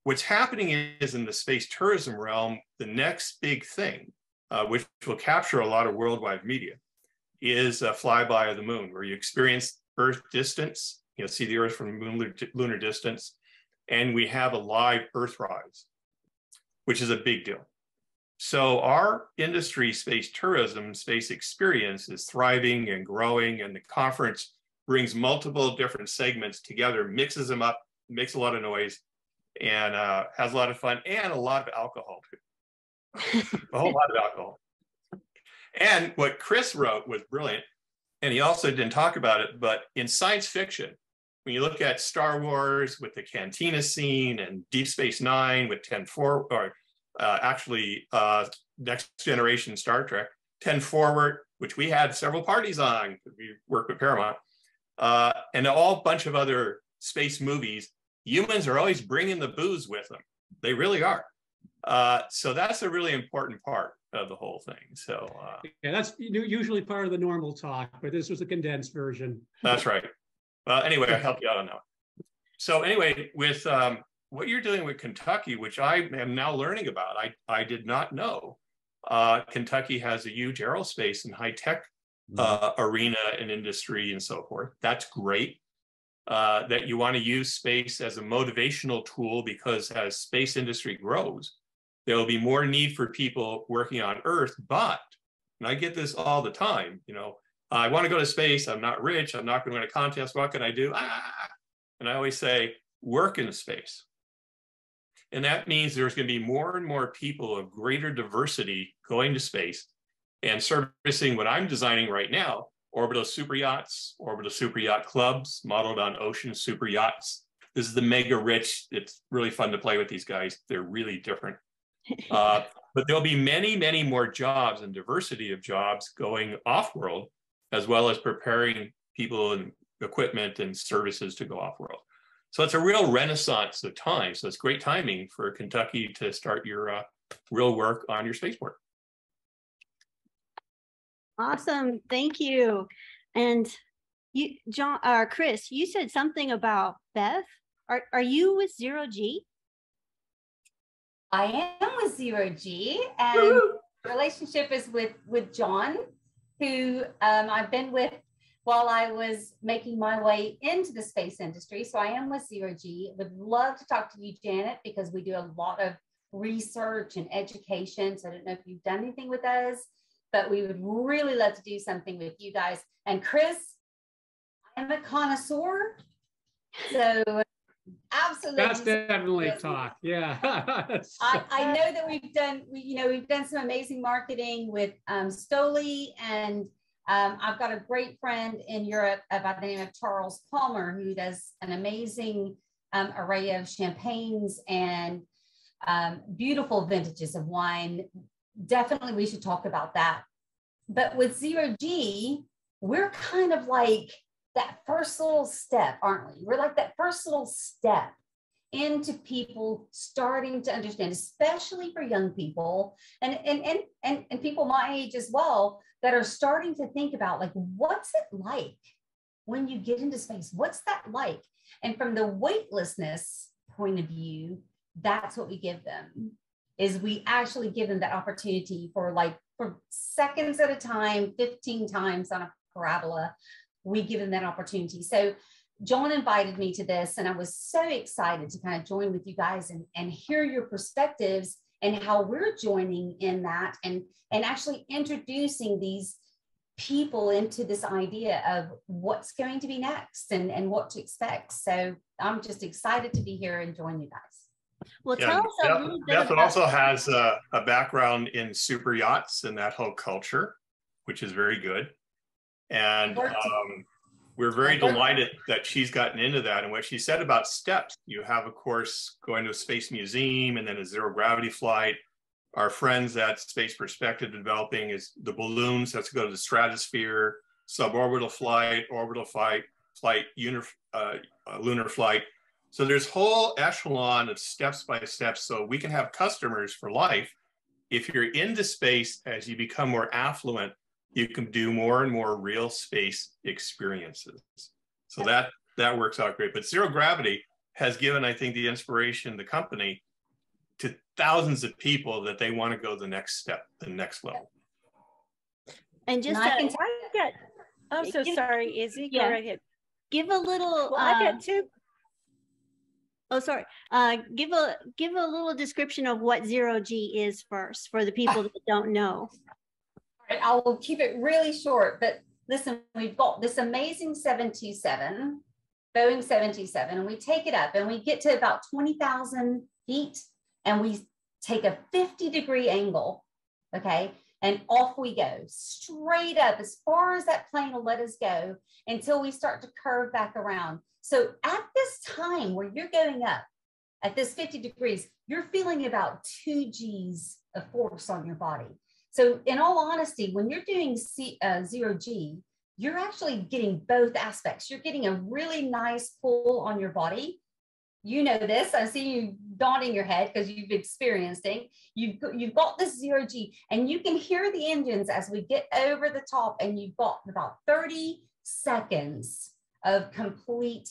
What's happening is in the space tourism realm, the next big thing, uh, which will capture a lot of worldwide media, is a flyby of the moon, where you experience Earth distance, you know, see the Earth from lunar, lunar distance, and we have a live Earthrise, which is a big deal. So our industry, space tourism, space experience is thriving and growing, and the conference brings multiple different segments together, mixes them up, makes a lot of noise, and uh, has a lot of fun and a lot of alcohol too. a whole lot of alcohol. And what Chris wrote was brilliant. And he also didn't talk about it, but in science fiction, when you look at Star Wars with the cantina scene and Deep Space Nine with 10 4, or uh, actually uh, Next Generation Star Trek, 10 Forward, which we had several parties on, we work with Paramount, uh, and a whole bunch of other space movies humans are always bringing the booze with them. They really are. Uh, so that's a really important part of the whole thing. So uh, yeah, that's usually part of the normal talk, but this was a condensed version. that's right. Well, anyway, I helped you out on that. So anyway, with um, what you're doing with Kentucky, which I am now learning about, I I did not know. Uh, Kentucky has a huge aerospace and high tech mm-hmm. uh, arena and industry and so forth. That's great. Uh, that you want to use space as a motivational tool because as space industry grows, there will be more need for people working on Earth. But, and I get this all the time, you know, I want to go to space. I'm not rich. I'm not going to win a contest. What can I do? Ah! And I always say, work in space. And that means there's going to be more and more people of greater diversity going to space and servicing what I'm designing right now orbital super yachts, orbital super yacht clubs modeled on ocean super yachts. This is the mega rich. It's really fun to play with these guys. They're really different. [laughs] Uh, but there'll be many, many more jobs and diversity of jobs going off world as well as preparing people and equipment and services to go off world. So it's a real renaissance of time. So it's great timing for Kentucky to start your uh, real work on your spaceport. Awesome, thank you. And you, John, or uh, Chris, you said something about Beth. Are are you with Zero G? I am with Zero G, and relationship is with with John, who um, I've been with while I was making my way into the space industry. So I am with Zero G. Would love to talk to you, Janet, because we do a lot of research and education. So I don't know if you've done anything with us, but we would really love to do something with you guys. And Chris, I'm a connoisseur. So absolutely. That's definitely talk. [laughs] Yeah. [laughs] I, I know that we've done, we, you know, we've done some amazing marketing with um, Stoli and um, I've got a great friend in Europe by the name of Charles Palmer who does an amazing um, array of champagnes and um, beautiful vintages of wine. Definitely, we should talk about that. But with Zero G, we're kind of like that first little step, aren't we? We're like that first little step into people starting to understand, especially for young people and, and, and, and, and people my age as well, that are starting to think about like, what's it like when you get into space? What's that like? And from the weightlessness point of view, that's what we give them is we actually give them that opportunity for like for seconds at a time 15 times on a parabola we give them that opportunity so john invited me to this and i was so excited to kind of join with you guys and, and hear your perspectives and how we're joining in that and and actually introducing these people into this idea of what's going to be next and and what to expect so i'm just excited to be here and join you guys well, yeah, tell us a Beth, little bit. Beth about- also has a, a, background in super yachts and that whole culture, which is very good. And um, we're very delighted that she's gotten into that. And what she said about steps, you have, of course, going to a space museum and then a zero gravity flight. Our friends at Space Perspective developing is the balloons that's go to the stratosphere, suborbital flight, orbital flight, flight, uh, lunar flight so there's whole echelon of steps by steps. So we can have customers for life. If you're into space, as you become more affluent, you can do more and more real space experiences. So that that works out great. But zero gravity has given, I think, the inspiration, the company, to thousands of people that they want to go the next step, the next level. And just I can get. I'm so sorry, Izzy. Go yeah. right ahead. Give a little. Well, I uh, got two Oh, sorry. Uh, give a give a little description of what zero G is first for the people that don't know. Right, I will keep it really short. But listen, we've got this amazing 727, Boeing 727, and we take it up and we get to about 20,000 feet and we take a 50 degree angle. Okay. And off we go straight up as far as that plane will let us go until we start to curve back around. So at this time where you're going up at this 50 degrees, you're feeling about two G's of force on your body. So in all honesty, when you're doing C, uh, zero G, you're actually getting both aspects. You're getting a really nice pull on your body. You know this. I see you nodding your head because you've experienced it. You've, you've got this zero G and you can hear the engines as we get over the top and you've got about 30 seconds of complete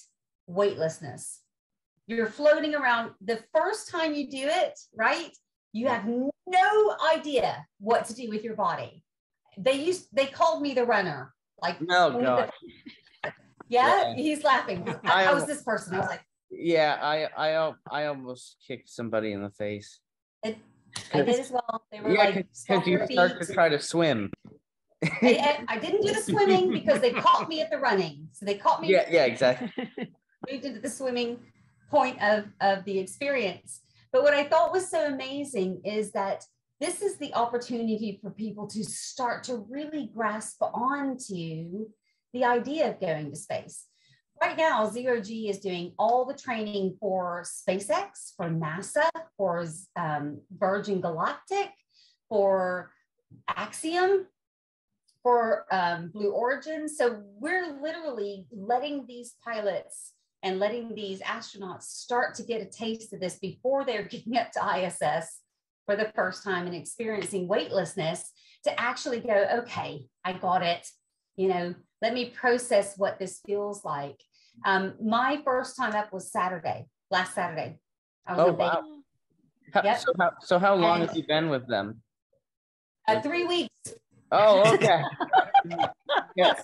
weightlessness. You're floating around. The first time you do it, right? You have no idea what to do with your body. They used they called me the runner. Like oh, no god. [laughs] yeah, yeah, he's laughing. I, I, was this person. I was like, yeah, I I I almost kicked somebody in the face. It, I did as well. They were yeah, like, because you start to try to swim. I, I, didn't do the swimming because they caught me at the running. So they caught me. Yeah, yeah, exactly. [laughs] moved into the swimming point of, of the experience. But what I thought was so amazing is that this is the opportunity for people to start to really grasp onto the idea of going to space. Right now, Zero G is doing all the training for SpaceX, for NASA, for um, Virgin Galactic, for Axiom, for um, Blue Origin. So we're literally letting these pilots and letting these astronauts start to get a taste of this before they're [laughs] getting up to ISS for the first time and experiencing weightlessness to actually go, okay, I got it. You know, let me process what this feels like. Um, my first time up was Saturday, last Saturday. I was oh, wow. How, yep. so, how, so how long and, have you been with them? Uh, three weeks. Oh, okay. [laughs] yes.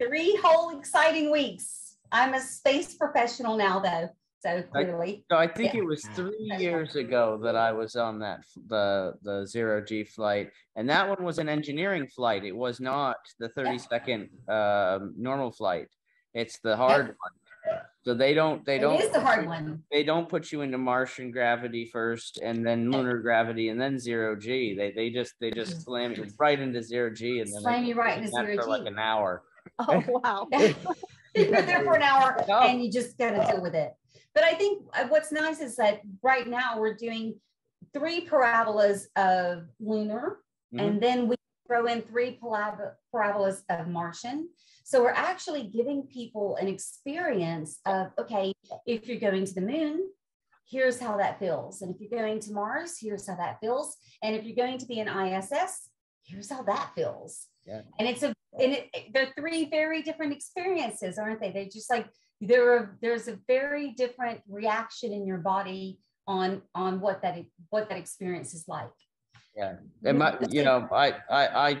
Three whole exciting weeks. I'm a space professional now, though. So clearly. I, so I think yeah. it was three years ago that I was on that the the zero G flight, and that one was an engineering flight. It was not the thirty second uh, normal flight. It's the hard yeah. one. So they don't they don't. It is the hard one. They don't put you into Martian gravity first, and then lunar gravity, and then zero G. They they just they just mm-hmm. slam you right into zero G, and then slam you right into zero G for like an hour. Oh wow! [laughs] [laughs] You're there for an hour, no. [laughs] and you just gotta deal with it. But I think uh, what's nice is that right now we're doing three parabolas of lunar, mm-hmm. and then we throw in three parabolas of Martian. So we're actually giving people an experience of okay, if you're going to the moon, here's how that feels. And if you're going to Mars, here's how that feels. And if you're going to be an ISS, here's how that feels. Yeah. And it's a and it, they're three very different experiences, aren't they? They just like there are there's a very different reaction in your body on on what that what that experience is like yeah and my you know i i i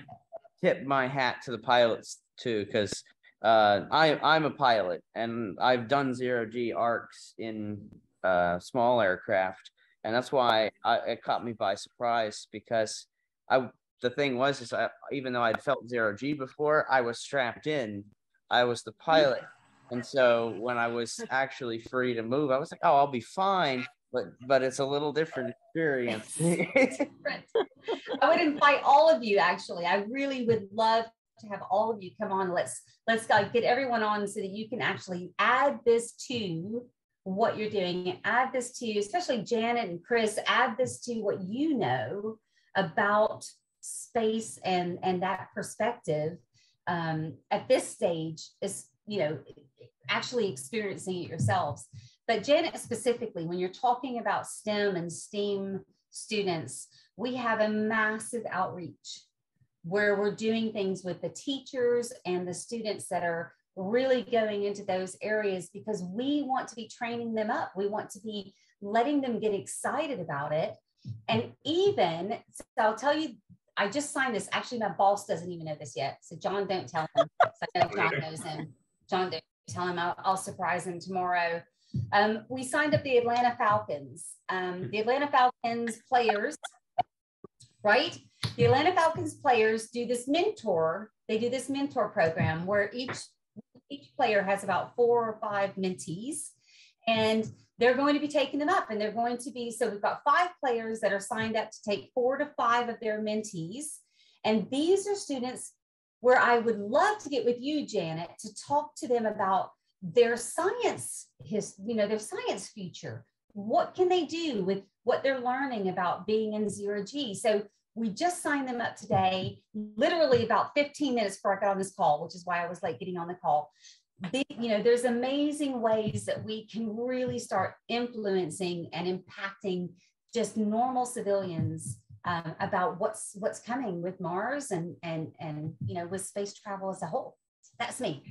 tip my hat to the pilots too because uh i i'm a pilot and i've done zero g arcs in uh small aircraft and that's why I, it caught me by surprise because i the thing was is I, even though i'd felt zero g before i was strapped in i was the pilot and so when I was [laughs] actually free to move, I was like, oh, I'll be fine. But but it's a little different experience. different. I would invite all of you actually. I really would love to have all of you come on. Let's let's get everyone on so that you can actually add this to what you're doing. Add this to, especially Janet and Chris, add this to what you know about space and and that perspective um, at this stage is you know, actually experiencing it yourselves. But Janet, specifically, when you're talking about STEM and STEAM students, we have a massive outreach where we're doing things with the teachers and the students that are really going into those areas because we want to be training them up. We want to be letting them get excited about it. And even, so I'll tell you, I just signed this. Actually, my boss doesn't even know this yet. So, John, don't tell him. I know [laughs] John knows him. John did tell him I'll, I'll surprise him tomorrow. Um, we signed up the Atlanta Falcons. Um, the Atlanta Falcons players, right? The Atlanta Falcons players do this mentor. They do this mentor program where each each player has about four or five mentees, and they're going to be taking them up. And they're going to be so we've got five players that are signed up to take four to five of their mentees, and these are students where I would love to get with you, Janet, to talk to them about their science, his, you know, their science future. What can they do with what they're learning about being in zero G? So we just signed them up today, literally about 15 minutes before I got on this call, which is why I was late getting on the call. The, you know, there's amazing ways that we can really start influencing and impacting just normal civilians um, about what's what's coming with Mars and and and you know with space travel as a whole. That's me.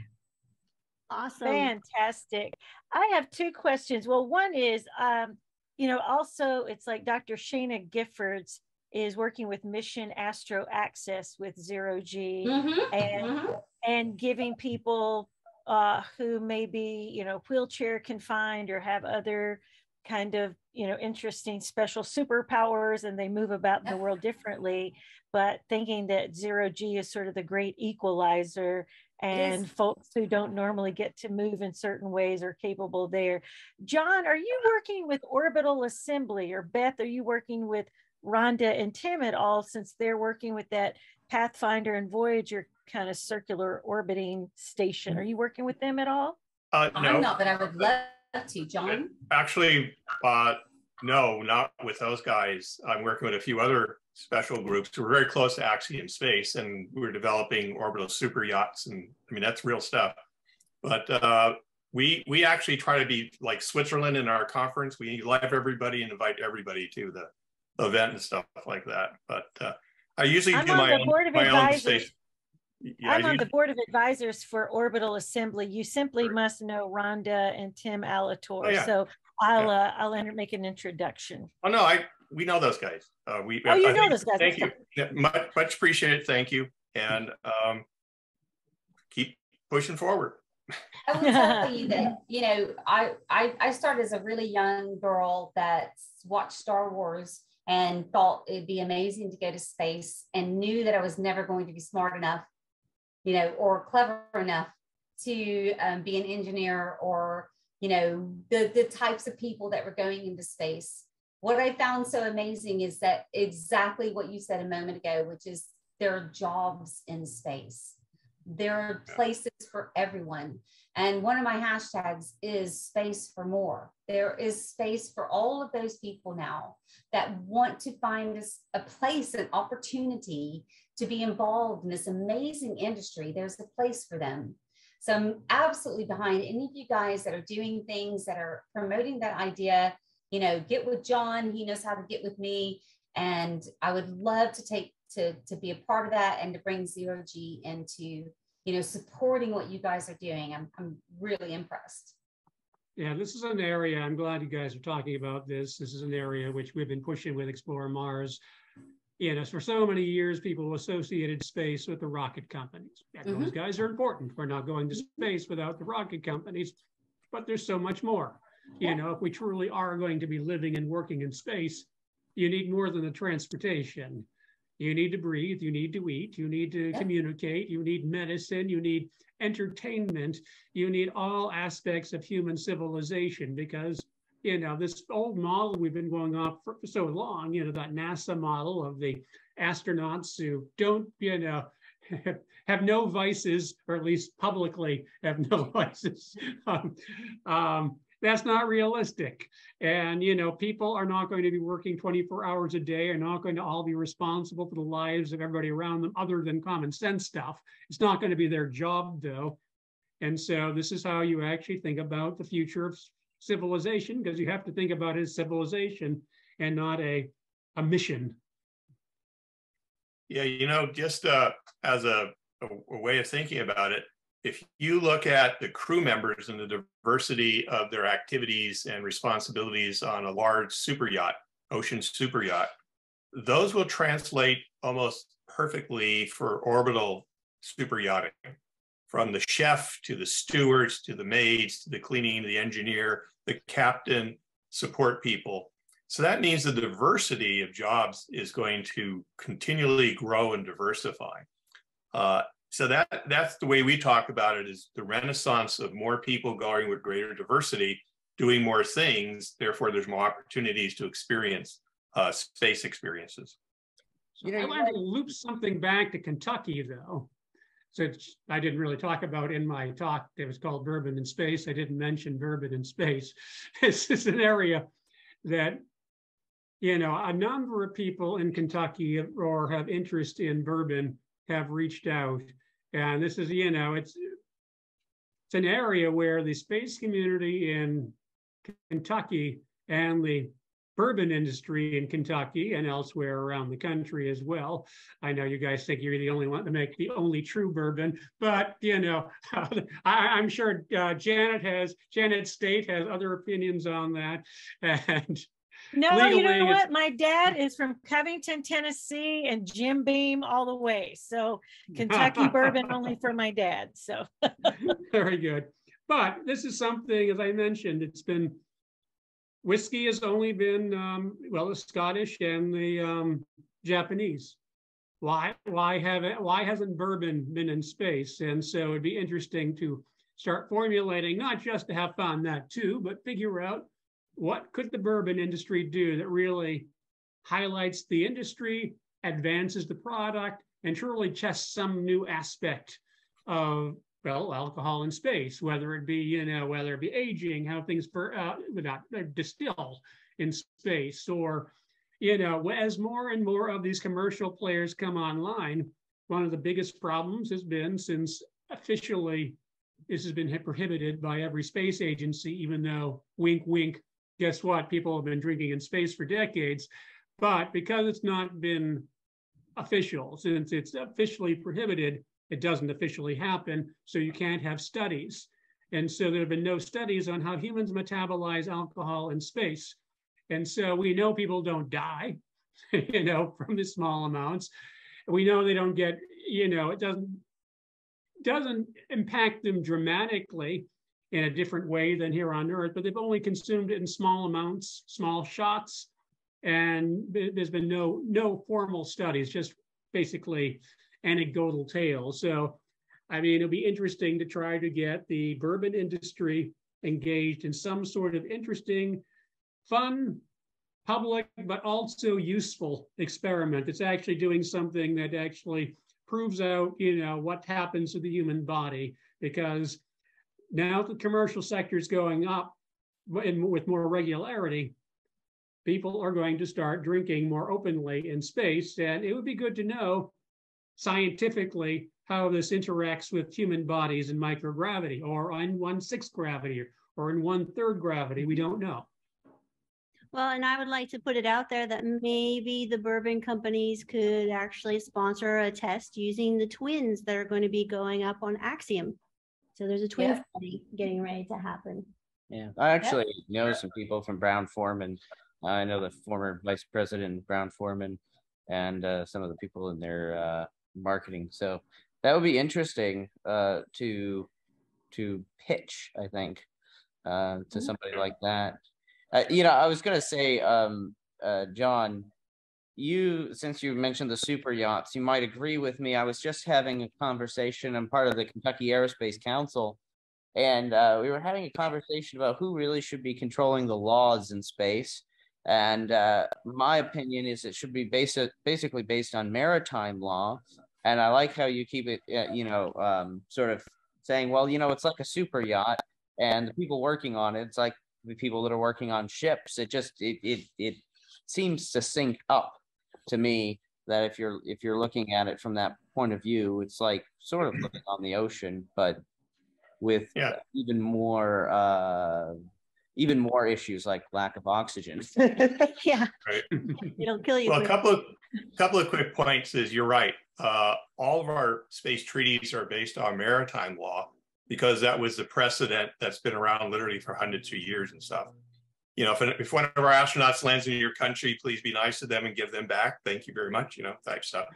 Awesome. Fantastic. I have two questions. Well, one is, um, you know, also it's like Dr. Shana Giffords is working with Mission Astro Access with Zero G mm-hmm. and mm-hmm. and giving people uh, who may be, you know, wheelchair confined or have other kind of you know interesting special superpowers and they move about in the world [laughs] differently but thinking that zero g is sort of the great equalizer and folks who don't normally get to move in certain ways are capable there. John are you working with orbital assembly or beth are you working with rhonda and tim at all since they're working with that pathfinder and voyager kind of circular orbiting station are you working with them at all uh, no. i'm not but i would love to, John? Actually, uh, no, not with those guys. I'm working with a few other special groups. We're very close to Axiom Space, and we're developing orbital super yachts, and I mean that's real stuff. But uh, we we actually try to be like Switzerland in our conference. We live everybody and invite everybody to the event and stuff like that. But uh, I usually I'm do my the own, board of my own station. Yeah, I'm I on the board of advisors for Orbital Assembly. You simply must know Rhonda and Tim Alatorre. Oh, yeah. So I'll uh, I'll enter, make an introduction. Oh no, I we know those guys. Uh, we Oh, you I know think- those guys. Thank you. Yeah, much much appreciated. Thank you, and um, keep pushing forward. I will tell you that you know I, I I started as a really young girl that watched Star Wars and thought it'd be amazing to go to space and knew that I was never going to be smart enough, you know, or clever enough to um, be an engineer or you know the the types of people that were going into space. What I found so amazing is that exactly what you said a moment ago, which is there are jobs in space there are places for everyone. And one of my hashtags is space for more. There is space for all of those people now that want to find this, a place, an opportunity to be involved in this amazing industry. There's a place for them. So I'm absolutely behind any of you guys that are doing things that are promoting that idea. You know, get with John, he knows how to get with me. And I would love to take to, to be a part of that and to bring zero G into, you know, supporting what you guys are doing. I'm, I'm really impressed. Yeah, this is an area, I'm glad you guys are talking about this. This is an area which we've been pushing with Explore Mars. You know, for so many years, people associated space with the rocket companies. And mm-hmm. those guys are important. We're not going to space without the rocket companies, but there's so much more. You know, if we truly are going to be living and working in space, you need more than the transportation. You need to breathe, you need to eat, you need to communicate, you need medicine, you need entertainment, you need all aspects of human civilization because, you know, this old model we've been going off for so long, you know, that NASA model of the astronauts who don't, you know, [laughs] have no vices, or at least publicly have no [laughs] vices. Um, um, that's not realistic. And, you know, people are not going to be working 24 hours a day, are not going to all be responsible for the lives of everybody around them other than common sense stuff. It's not going to be their job, though. And so this is how you actually think about the future of civilization, because you have to think about as civilization and not a, a mission. Yeah, you know, just uh, as a, a way of thinking about it, if you look at the crew members and the diversity of their activities and responsibilities on a large super yacht, ocean super yacht, those will translate almost perfectly for orbital super yachting. From the chef to the stewards to the maids to the cleaning, the engineer, the captain, support people. So that means the diversity of jobs is going to continually grow and diversify. Uh, so that that's the way we talk about it is the renaissance of more people going with greater diversity doing more things therefore there's more opportunities to experience uh, space experiences So I want to loop something back to Kentucky, though. It's- I didn't really talk about in my talk, it was called Bourbon in Space. I didn't mention Bourbon in Space. [laughs] This is an area that, you know, a number of people in Kentucky or have interest in bourbon have reached out. And this is, you know, it's it's an area where the space community in Kentucky and the bourbon industry in Kentucky and elsewhere around the country as well. I know you guys think you're the only one to make the only true bourbon, but you know, [laughs] I, I'm sure uh, Janet has Janet State has other opinions on that, [laughs] and No, you know what? My dad is from Covington, Tennessee, and Jim Beam all the way. So Kentucky [laughs] bourbon only for my dad. So Very good. But this is something, as I mentioned, it's been whiskey has only been um, well the Scottish and the um, Japanese. Why why haven't why hasn't bourbon been in space? And so it'd be interesting to start formulating not just to have fun that too, but figure out what could the bourbon industry do that really highlights the industry, advances the product, and truly tests some new aspect of well alcohol in space, whether it be you know whether it be aging, how things for uh, without uh, distill, in space. Or, you know, as more and more of these commercial players come online, one of the biggest problems has been since officially this has been prohibited by every space agency, even though wink, wink, guess what? People have been drinking in space for decades. But because it's not been official, since it's officially prohibited, it doesn't officially happen. So you can't have studies. And so there have been no studies on how humans metabolize alcohol in space. And so we know people don't die, [laughs] you know, from the small amounts. We know they don't get, you know, it doesn't doesn't impact them dramatically in a different way than here on Earth, but they've only consumed it in small amounts, small shots, and there's been no no formal studies, just basically anecdotal tales. So, I mean, it'll be interesting to try to get the bourbon industry engaged in some sort of interesting, fun, public, but also useful experiment. It's actually doing something that actually proves out, you know, what happens to the human body because now the commercial sector is going up with more regularity, people are going to start drinking more openly in space. And it would be good to know scientifically how this interacts with human bodies in microgravity or in one sixth gravity or in one third gravity. We don't know. Well, and I would like to put it out there that maybe the bourbon companies could actually sponsor a test using the twins that are going to be going up on Axiom. So there's a twin yeah. study getting ready to happen. Yeah, I actually yeah. know some people from Brown Forman. I know the former vice president Brown Forman and uh, some of the people in their uh, marketing. So that would be interesting uh, to to pitch. I think uh, to somebody like that. Uh, you know, I was gonna say, um, uh, John, you since you mentioned the super yachts, you might agree with me. I was just having a conversation. I'm part of the Kentucky Aerospace Council, and uh, we were having a conversation about who really should be controlling the laws in space. And uh, my opinion is it should be based basically based on maritime law. And I like how you keep it, uh, you know, um, sort of saying, well, you know, it's like a super yacht, and the people working on it, it's like the people that are working on ships. It just it it it seems to sync up to me that if you're if you're looking at it from that point of view, it's like sort of living on the ocean, but with yeah. even more uh even more issues like lack of oxygen. [laughs] yeah, right. it'll kill you. Well, quick. a couple of couple of quick points is you're right. Uh, all of our space treaties are based on maritime law, because that was the precedent that's been around literally for hundreds of years and stuff. You know, if, if one of our astronauts lands in your country, please be nice to them and give them back. Thank you very much, you know, type stuff.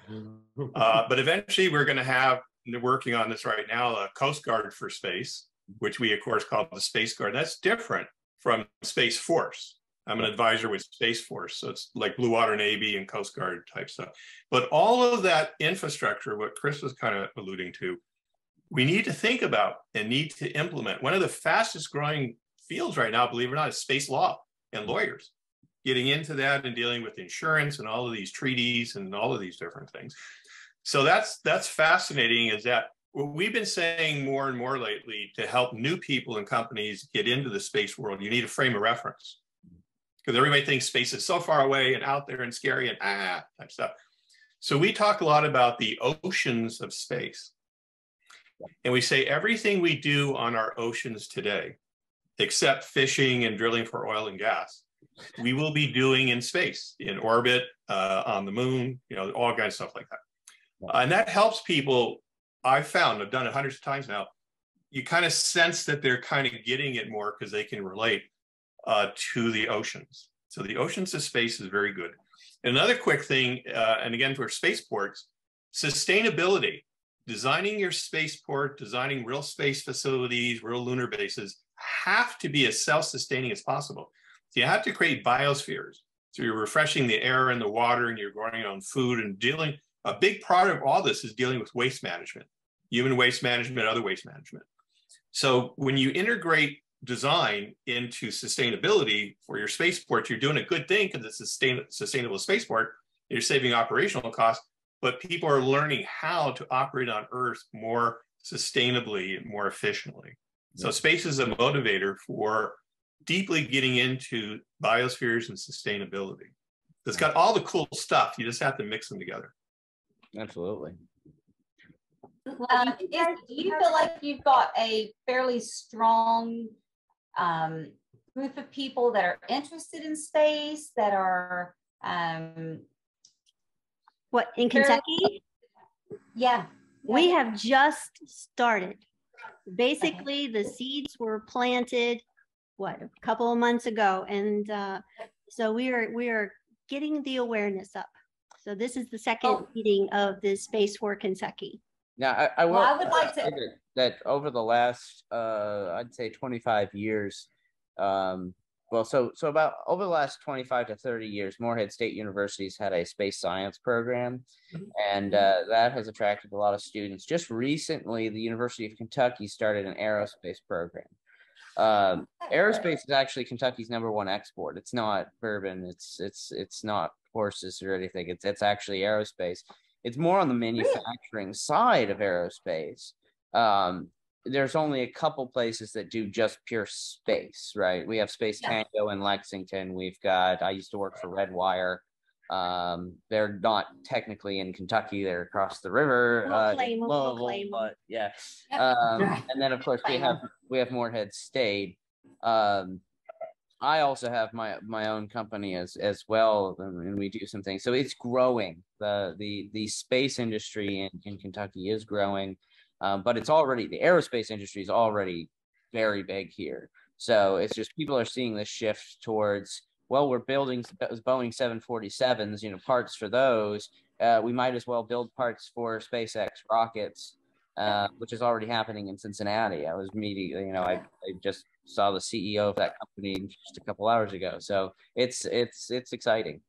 Uh, but eventually we're going to have, working on this right now, a Coast Guard for space, which we, of course, call the Space Guard. That's different from Space Force. I'm an advisor with Space Force, so it's like Blue Water Navy and Coast Guard type stuff. But all of that infrastructure, what Chris was kind of alluding to, we need to think about and need to implement. One of the fastest growing fields right now, believe it or not, is space law and lawyers getting into that and dealing with insurance and all of these treaties and all of these different things. So that's that's fascinating is that what we've been saying more and more lately to help new people and companies get into the space world, you need a frame of reference. Because everybody thinks space is so far away and out there and scary and ah type stuff. So we talk a lot about the oceans of space. And we say everything we do on our oceans today, except fishing and drilling for oil and gas, we will be doing in space, in orbit, uh, on the moon, you know, all kinds of stuff like that. Uh, and that helps people. I've found, I've done it hundreds of times now. You kind of sense that they're kind of getting it more because they can relate uh, to the oceans. So the oceans of space is very good. Another quick thing, uh, and again for spaceports, sustainability designing your spaceport, designing real space facilities, real lunar bases have to be as self-sustaining as possible. So you have to create biospheres. So you're refreshing the air and the water and you're growing own food and dealing, a big part of all this is dealing with waste management, human waste management, other waste management. So when you integrate design into sustainability for your spaceport, you're doing a good thing because it's a sustain, sustainable spaceport. You're saving operational costs, but people are learning how to operate on Earth more sustainably and more efficiently. So space is a motivator for deeply getting into biospheres and sustainability. It's got all the cool stuff. You just have to mix them together. Absolutely. Um, is, do you feel like you've got a fairly strong um, group of people that are interested in space that are um, what in Kentucky? Yeah. We have just started. Basically, the seeds were planted what a couple of months ago, and uh, so we are we are getting the awareness up. So this is the second oh. meeting of the Space for Kentucky. Now, I, I, will, well, I would like to that over the last, uh, I'd say, 25 years, um, well, so so about over the last 25 to 30 years, Morehead State University's had a space science program, and uh, that has attracted a lot of students. Just recently, the University of Kentucky started an aerospace program. Um, aerospace is actually Kentucky's number one export. It's not bourbon. It's it's it's not horses or anything. It's it's actually aerospace. It's more on the manufacturing side of aerospace. Um, there's only a couple places that do just pure space, right? We have Space yeah. Tango in Lexington. We've got I used to work for Redwire. Um, they're not technically in Kentucky; they're across the river. We'll uh, claim, Louisville, we'll claim but yeah. Um, [laughs] and then of course we have we have Morehead State. Um, I also have my my own company as as well, and we do some things. So it's growing. the the The space industry in, in Kentucky is growing, um, but it's already the aerospace industry is already very big here. So it's just people are seeing this shift towards well, we're building Boeing 747s, you know, parts for those. Uh, we might as well build parts for SpaceX rockets, uh, which is already happening in Cincinnati. I was meeting, you know, I, I just saw the CEO of that company just a couple hours ago. So it's it's it's exciting.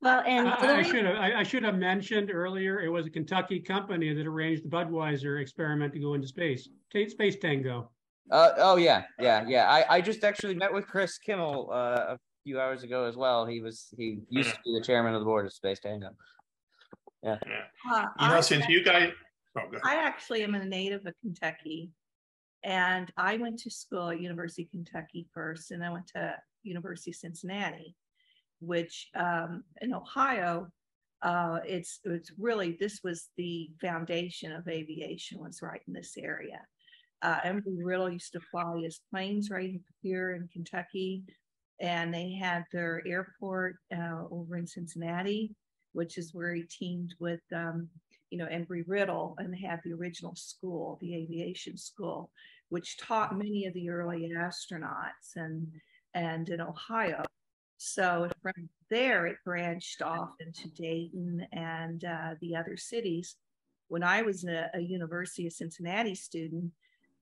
Well, and I, I should have I, I, should have mentioned earlier it was a Kentucky company that arranged the Budweiser experiment to go into space. Space Tango. Uh, oh yeah, yeah, yeah. I, I just actually met with Kris Kimel uh, a few hours ago as well. He was he used to be the chairman of the board of Space Tango. Yeah. Uh, you know, I, since you guys, oh, I actually am a native of Kentucky, and I went to school at University of Kentucky first, and I went to University of Cincinnati, which um, in Ohio, uh, it's it's really this was the foundation of aviation was right in this area. Uh, Embry Riddle used to fly his planes right here in Kentucky, and they had their airport uh, over in Cincinnati, which is where he teamed with um, you know Embry Riddle and had the original school, the aviation school which taught many of the early astronauts and and in Ohio. So from there, it branched off into Dayton and uh, the other cities. When I was a, a University of Cincinnati student,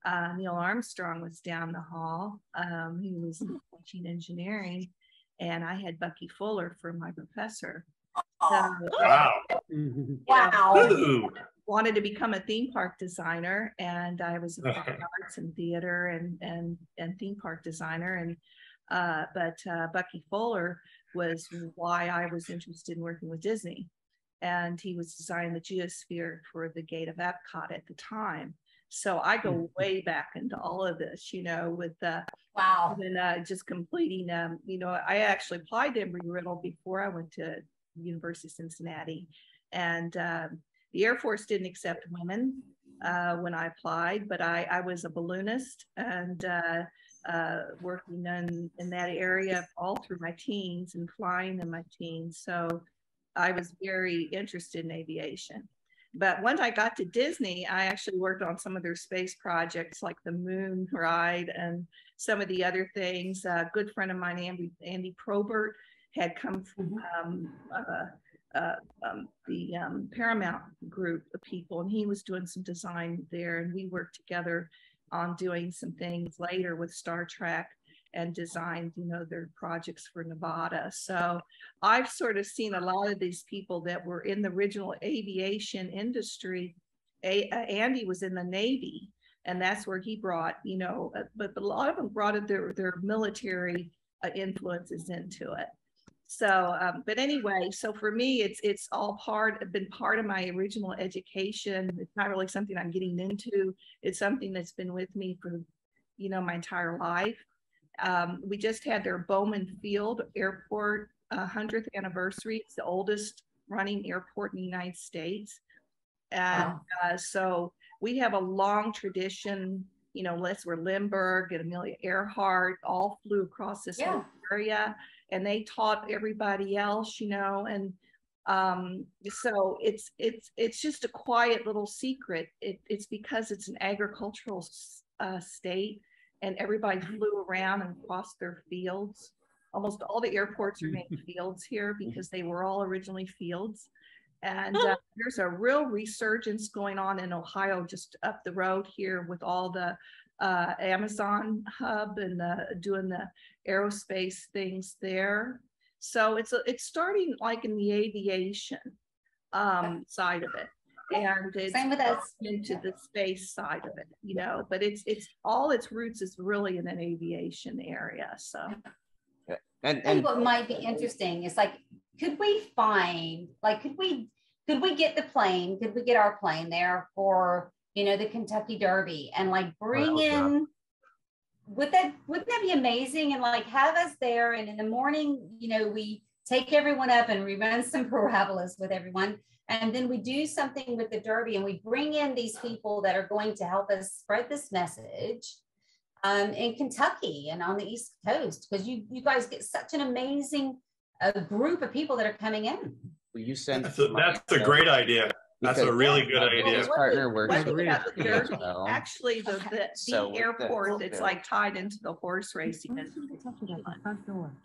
uh, Neil Armstrong was down the hall. Um, he was teaching engineering, and I had Bucky Fuller for my professor. So, wow! [laughs] wow! Wanted to become a theme park designer and I was a fine [laughs] arts and theater and and and theme park designer and uh, but uh, Bucky Fuller was why I was interested in working with Disney. And he was designing the geosphere for the gate of Epcot at the time. So I go hmm. way back into all of this you know with the wow. and uh, just completing um, you know I actually applied to Embry Riddle before I went to University of Cincinnati. And um, the Air Force didn't accept women uh, when I applied, but I, I was a balloonist and uh, uh, working in, in that area all through my teens and flying in my teens. So I was very interested in aviation. But once I got to Disney, I actually worked on some of their space projects like the moon ride and some of the other things. A good friend of mine, Andy, Andy Probert, had come from um, uh, um, the um, Paramount group of people, and he was doing some design there, and we worked together on doing some things later with Star Trek and designed, you know, their projects for Nevada. So I've sort of seen a lot of these people that were in the original aviation industry. A- uh, Andy was in the Navy, and that's where he brought, you know, uh, but a lot of them brought their their military uh, influences into it. So, um, but anyway, so for me, it's it's all part been part of my original education. It's not really something I'm getting into. It's something that's been with me for, you know, my entire life. um, we just had their Bowman Field Airport uh, 100th anniversary. It's the oldest running airport in the United States. And uh, so we have a long tradition, you know, Les were Lindbergh and Amelia Earhart all flew across this Yeah. whole area and they taught everybody else, you know, and um, so it's it's it's just a quiet little secret. It, it's because it's an agricultural uh, state and everybody flew around and crossed their fields. Almost all the airports are named fields here because they were all originally fields. And uh, there's a real resurgence going on in Ohio, just up the road here with all the uh, Amazon hub and the, doing the aerospace things there. So it's, a- it's starting like in the aviation um, side of it. And it's Same with us. into the space side of it, you know, but it's, it's, all its roots is really in an aviation area, so. And, I think and what might be interesting is like, could we find, like, could we, could we get the plane, could we get our plane there for, you know, the Kentucky Derby and like bring yeah. in, would that, wouldn't that be amazing? And like have us there and in the morning, you know, we take everyone up and we run some [laughs] parabolas with everyone. And then we do something with the Derby and we bring in these people that are going to help us spread this message um, in Kentucky and on the East Coast because you you guys get such an amazing uh, group of people that are coming in. will you send? That's a, that's a great idea. That's a really good idea. business partner works One with thing about the me as well. Actually, the, the, So the airport, the- it's like tied into the horse racing. And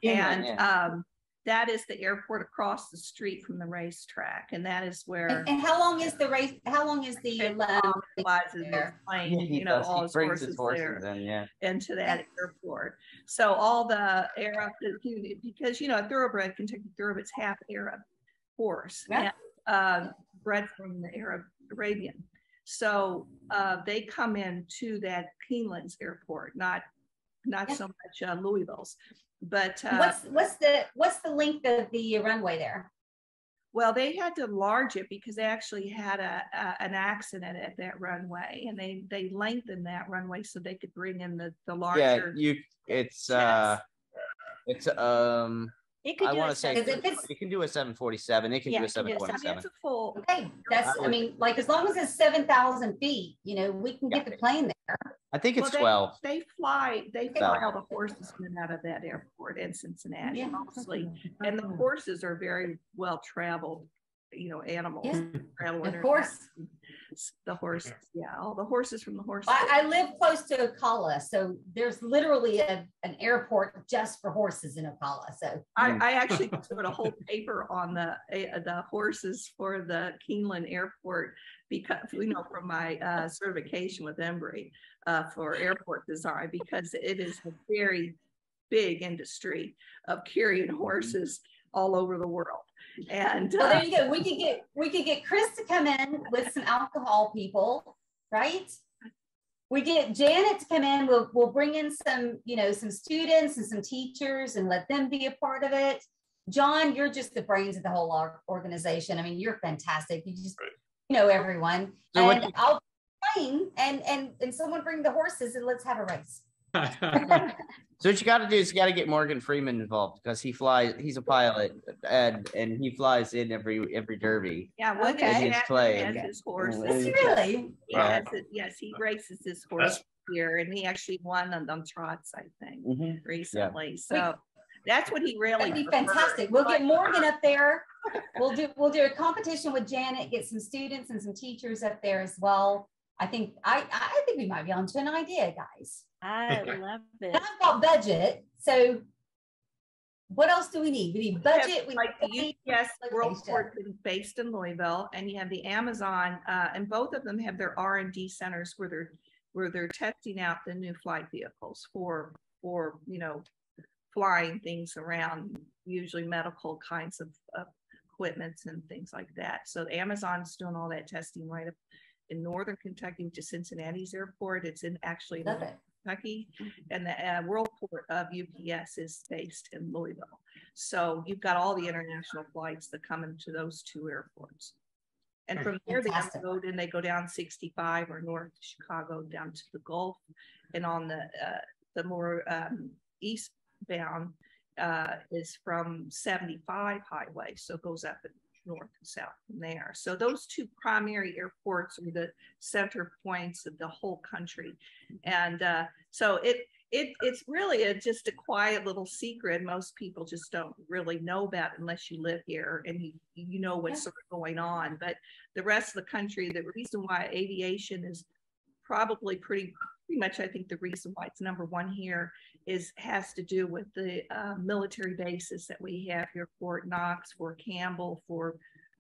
Yeah. um, that is the airport across the street from the racetrack. And that is where. And, and how long is the race? How long is the um, flies his plane, He you know, does, all he his brings his horses horses there in, yeah. into that airport. So all the Arab, because, you know, a thoroughbred can take Kentucky thoroughbred's half Arab horse. Yeah. and, uh, bred from the Arab Arabian. So uh, they come in to that Keeneland's airport, not, not so much uh, Louisville's. But uh, what's what's the what's the length of the runway there? well, they had to enlarge it because they actually had a, a an accident at that runway, and they they lengthened that runway so they could bring in the the larger. Yeah, you, it's, uh, it's, um, It I want to say, Because if it's you can do a seven forty-seven, it can Yeah, do a it can seven do a seven- twenty-seven. It's a full. okay, that's I mean, like as long as it's seven thousand feet, you know, we can get the plane there. I think it's Well, they- twelve. They fly, they fly all the horses in and out of that airport in Cincinnati Yeah. mostly. And the horses are very well traveled, you know, animals. Yeah, travel of in- course. The horses, yeah, all the horses from the horses. I, I live close to Ocala, so there's literally a, an airport just for horses in Ocala. So I, I actually [laughs] put a whole paper on the, eh, the horses for the Keeneland Airport because, you know, from my uh, certification with Embry uh, for airport design, because it is a very big industry of carrying horses all over the world. And Well, uh, there you go. We could get we could get Chris to come in with some alcohol people, right? We get Janet to come in. We'll we'll bring in some, you know, some students and some teachers and let them be a part of it. John, you're just the brains of the whole organization. I mean, you're fantastic. You just you know everyone. So and you- I'll train and and and someone bring the horses and let's have a race. [laughs] So what you gotta do is you gotta get Morgan Freeman involved because he flies, he's a pilot and, and he flies in every, every derby. yeah, what Okay. okay. his plane. has his horses. Does he really? Yes, it- yes, he races his horse here and he actually won on them trots, I think, Mhm. recently. So that's what he really. That'd be prefers. fantastic. We'll get Morgan up there. We'll do, we'll do a competition with Janet, get some students and some teachers up there as well. I think, I, I think we might be onto an idea, guys. I love it. And I've got budget, so what else do we need? We need We have, budget. we Like need the UPS World location. Port is based in Louisville and you have the Amazon, uh, and both of them have their R and D centers where they're, where they're testing out the new flight vehicles for, for, you know, flying things around, usually medical kinds of, of equipments and things like that. So Amazon's doing all that testing right up in northern Kentucky, is Cincinnati's airport. It's in actually Love it. Kentucky, and the uh, Worldport of UPS is based in Louisville. So you've got all the international flights that come into those two airports. And from there, they Fantastic. go, then they go down 65 or north to Chicago, down to the Gulf, and on the uh, the more um, eastbound uh, is from 75 highway, so it goes up north and south from there. So those two primary airports are the center points of the whole country, and uh, so it it it's really a, just a quiet little secret. Most people just don't really know about unless you live here and you you know what's yeah. sort of going on. But the rest of the country, the reason why aviation is probably pretty pretty much I think the reason why it's number one here is has to do with the uh, military bases that we have here, Fort Knox, Fort Campbell, for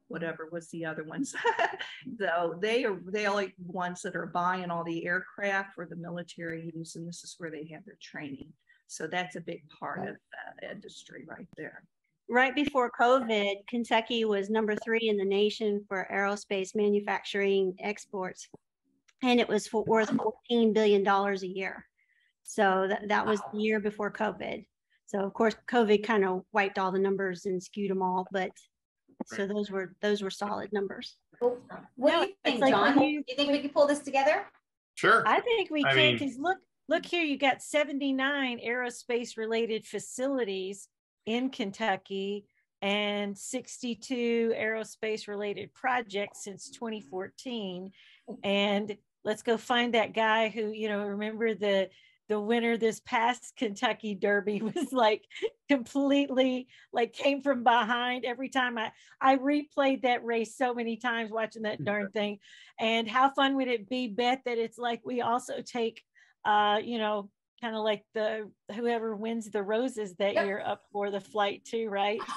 whatever was the other ones. [laughs] so they are they are like ones that are buying all the aircraft for the military use, and this is where they have their training. So that's a big part of that industry right there. Right before COVID, Kentucky was number three in the nation for aerospace manufacturing exports, and it was for, worth $14 billion a year. So that, that was the year before COVID. So of course, COVID kind of wiped all the numbers and skewed them all, but so those were those were solid numbers. What no, do you think, like John? You, do you think we can pull this together? Sure. I think we I can because look, look here, you got 79 aerospace related facilities in Kentucky and 62 aerospace related projects since 2014. And let's go find that guy who, you know, remember the the winner this past Kentucky Derby [laughs] was like completely like came from behind every time I I replayed that race so many times watching that darn thing. And how fun would it be bet that it's like we also take uh you know kind of like the whoever wins the roses that yep. year up for the flight too, right? [laughs]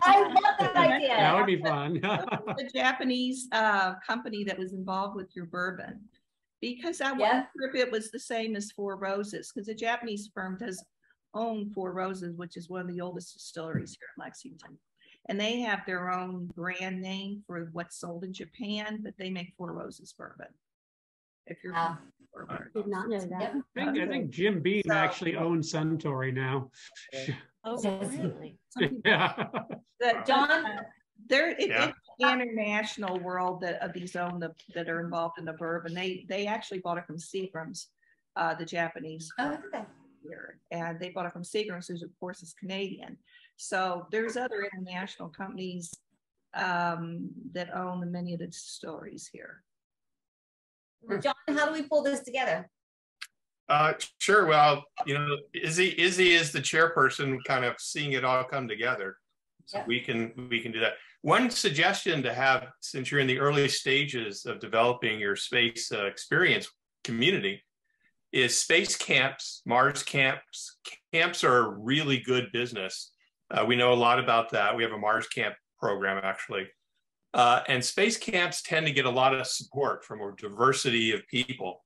I love that idea. That would be fun. the Japanese uh, company that was involved with your bourbon because I yeah. wonder if it was the same as Four Roses, because a Japanese firm does own Four Roses, which is one of the oldest distilleries here in Lexington. And they have their own brand name for what's sold in Japan, but they make Four Roses bourbon. If you're uh, did not know that. I think, I think Jim Beam so, actually owns Suntory now. [laughs] Oh, really? yeah. [laughs] The, John, there it, yeah. it's international world that of these own the, that are involved in the bourbon. They they actually bought it from Seagram's, uh, the Japanese. Oh, okay. Here, and they bought it from Seagram's, who's of course is Canadian. So there's other international companies um, that own many of the distilleries here. John, how do we pull this together? Uh, sure. Well, you know, Izzy Izzy is the chairperson, kind of seeing it all come together. So yeah. we can we can do that. One suggestion to have, since you're in the early stages of developing your space uh, experience community, is space camps, Mars camps. Camps are a really good business. Uh, we know a lot about that. We have a Mars camp program actually. Uh, and space camps tend to get a lot of support from a diversity of people.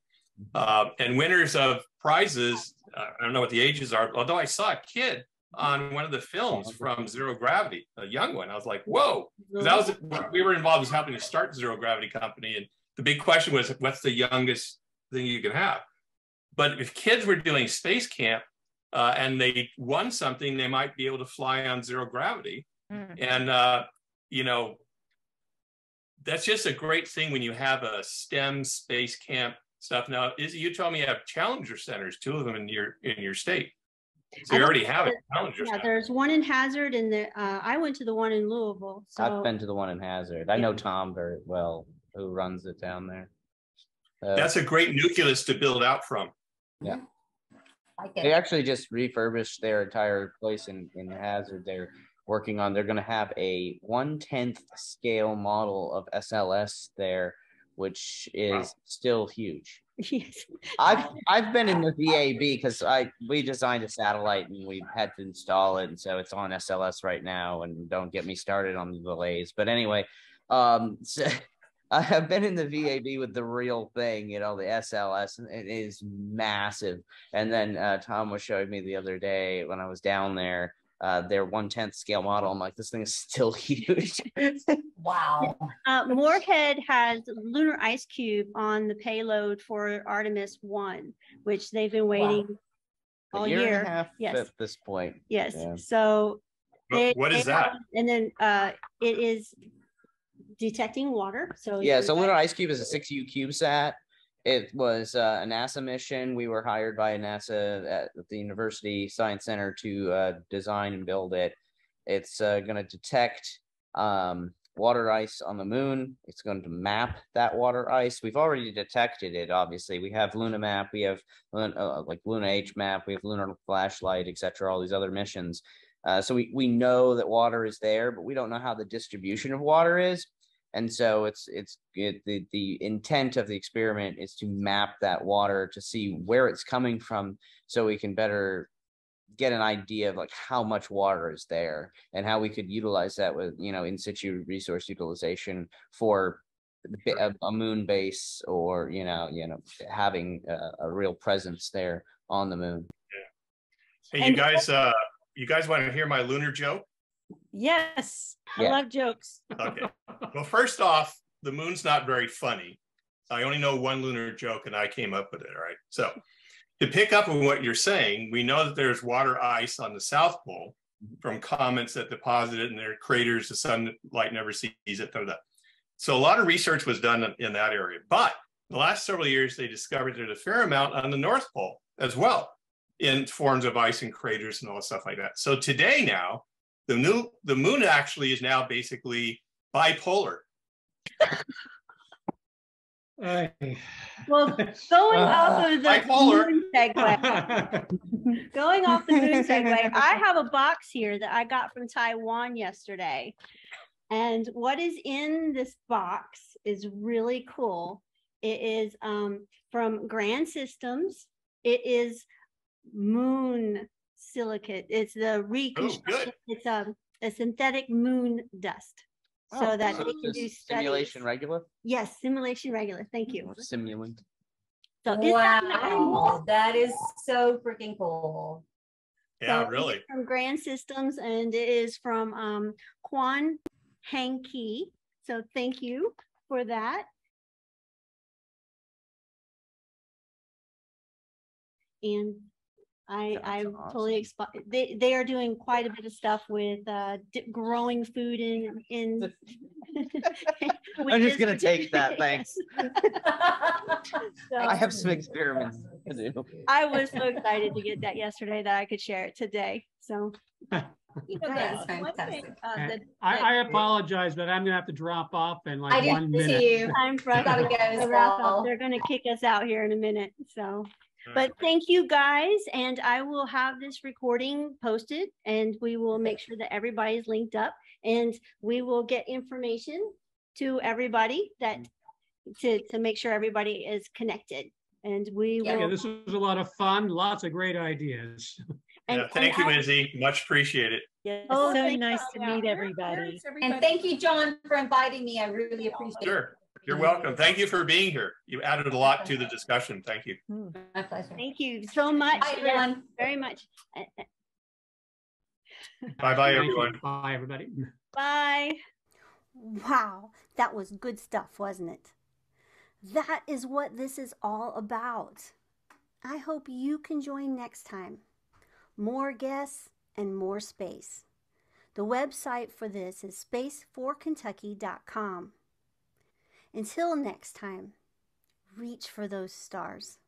Uh, and winners of prizes, uh, I don't know what the ages are, although I saw a kid on one of the films from Zero Gravity, a young one. I was like, whoa. That was we were involved was helping to start Zero Gravity Company. And the big question was, what's the youngest thing you can have? But if kids were doing space camp uh, and they won something, they might be able to fly on zero gravity. Mm. And, uh, you know, that's just a great thing when you have a STEM space camp stuff. Now, is you told me you have challenger centers, two of them in your in your state. So you already have it. Yeah, there's one in Hazard, and the uh, I went to the one in Louisville. So I've been to the one in Hazard. I know Tom very well, who runs it down there. Uh, That's a great nucleus to build out from. Yeah. Like they actually just refurbished their entire place in, in Hazard. They're working on. They're going to have a one tenth scale model of SLS there, which is wow. still huge. Yes. I've I've been in the VAB because I we designed a satellite and we had to install it, and so it's on SLS right now. And don't get me started on the delays. But anyway, um, [laughs] so I have been in the VAB with the real thing, you know, the SLS, and it is massive. And then uh, Tom was showing me the other day when I was down there uh, their one tenth scale model. I'm like, this thing is still [laughs] huge. wow. Uh, Morehead has Lunar IceCube on the payload for Artemis One, which they've been waiting wow. all year, year. And a half yes. at this point. Yes. Yeah. So. They, what is that? Have, and then uh, it is detecting water. So yeah, so Lunar IceCube is a six U CubeSat It was uh, a NASA mission. We were hired by NASA at the University Science Center to uh, design and build it. It's uh, going to detect um, water ice on the moon. It's going to map that water ice. We've already detected it. Obviously, we have Luna Map, we have uh, like LunaH-Map, we have Lunar Flashlight, etc. All these other missions. Uh, so we we know that water is there, but we don't know how the distribution of water is. And so it's it's it, the the intent of the experiment is to map that water to see where it's coming from, so we can better get an idea of like how much water is there and how we could utilize that with you know in situ resource utilization for a, a moon base or you know you know having a, a real presence there on the moon. Yeah. hey you guys uh you guys want to hear my lunar joke yes i love jokes [laughs] okay well first off the moon's not very funny i only know one lunar joke and i came up with it All right. so to pick up on what you're saying, we know that there's water ice on the South Pole from comets that deposited in their craters, the sunlight never sees it. Blah, blah. So a lot of research was done in, in that area. But the last several years, they discovered there's a fair amount on the North Pole as well in forms of ice and craters and all that stuff like that. So today now, the new the moon actually is now basically bipolar. Well, going off of the Bipolar. moon segue, [laughs] going off the moon segue, I have a box here that I got from Taiwan yesterday. And what is in this box is really cool. It is um, from Gran Systems. It is moon silicate. It's the reconstruction. it's a, a synthetic moon dust so Oh, that so they can do simulation studies. regolith Yes, simulation regolith. Thank you. simulant So isn't that cool? Wow, that is so freaking cool. Yeah, So really. From Gran Systems and it is from um Kuang-Han Ke. So thank you for that. And I, I totally expi- they, they are doing quite a bit of stuff with uh di- growing food in, in. [laughs] [laughs] i'm just gonna take that thanks [laughs] So- i have some experiments to do I was so excited to get that yesterday that I could share it today. So. You know, That's that's one thing, fantastic. uh, that- I, that- I apologize, but I'm gonna have to drop off in I like do one minute. too. Time for us Gotta to go as wrap up. well. They're gonna kick us out here in a minute, so. But thank you guys, and I will have this recording posted and we will make sure that everybody's linked up. And we will get information to everybody that, mm. to, to make sure everybody is connected. And we Yeah, will. this was a lot of fun, lots of great ideas. [laughs] Yeah, thank you, Izzy. Much appreciated. Yes, Oh, so nice you. to meet everybody. And thank you, John, for inviting me. I really appreciate it. Sure. You're welcome. Thank you for being here. You added a lot to the discussion. Thank you. Hmm. My pleasure. Thank you so much. Bye, everyone. Very much. Bye bye, everyone. Bye, everybody. Bye. Wow, that was good stuff, wasn't it? That is what this is all about. I hope you can join next time. More guests and more space. The website for this is spaceforkentucky.com. Until next time, reach for those stars.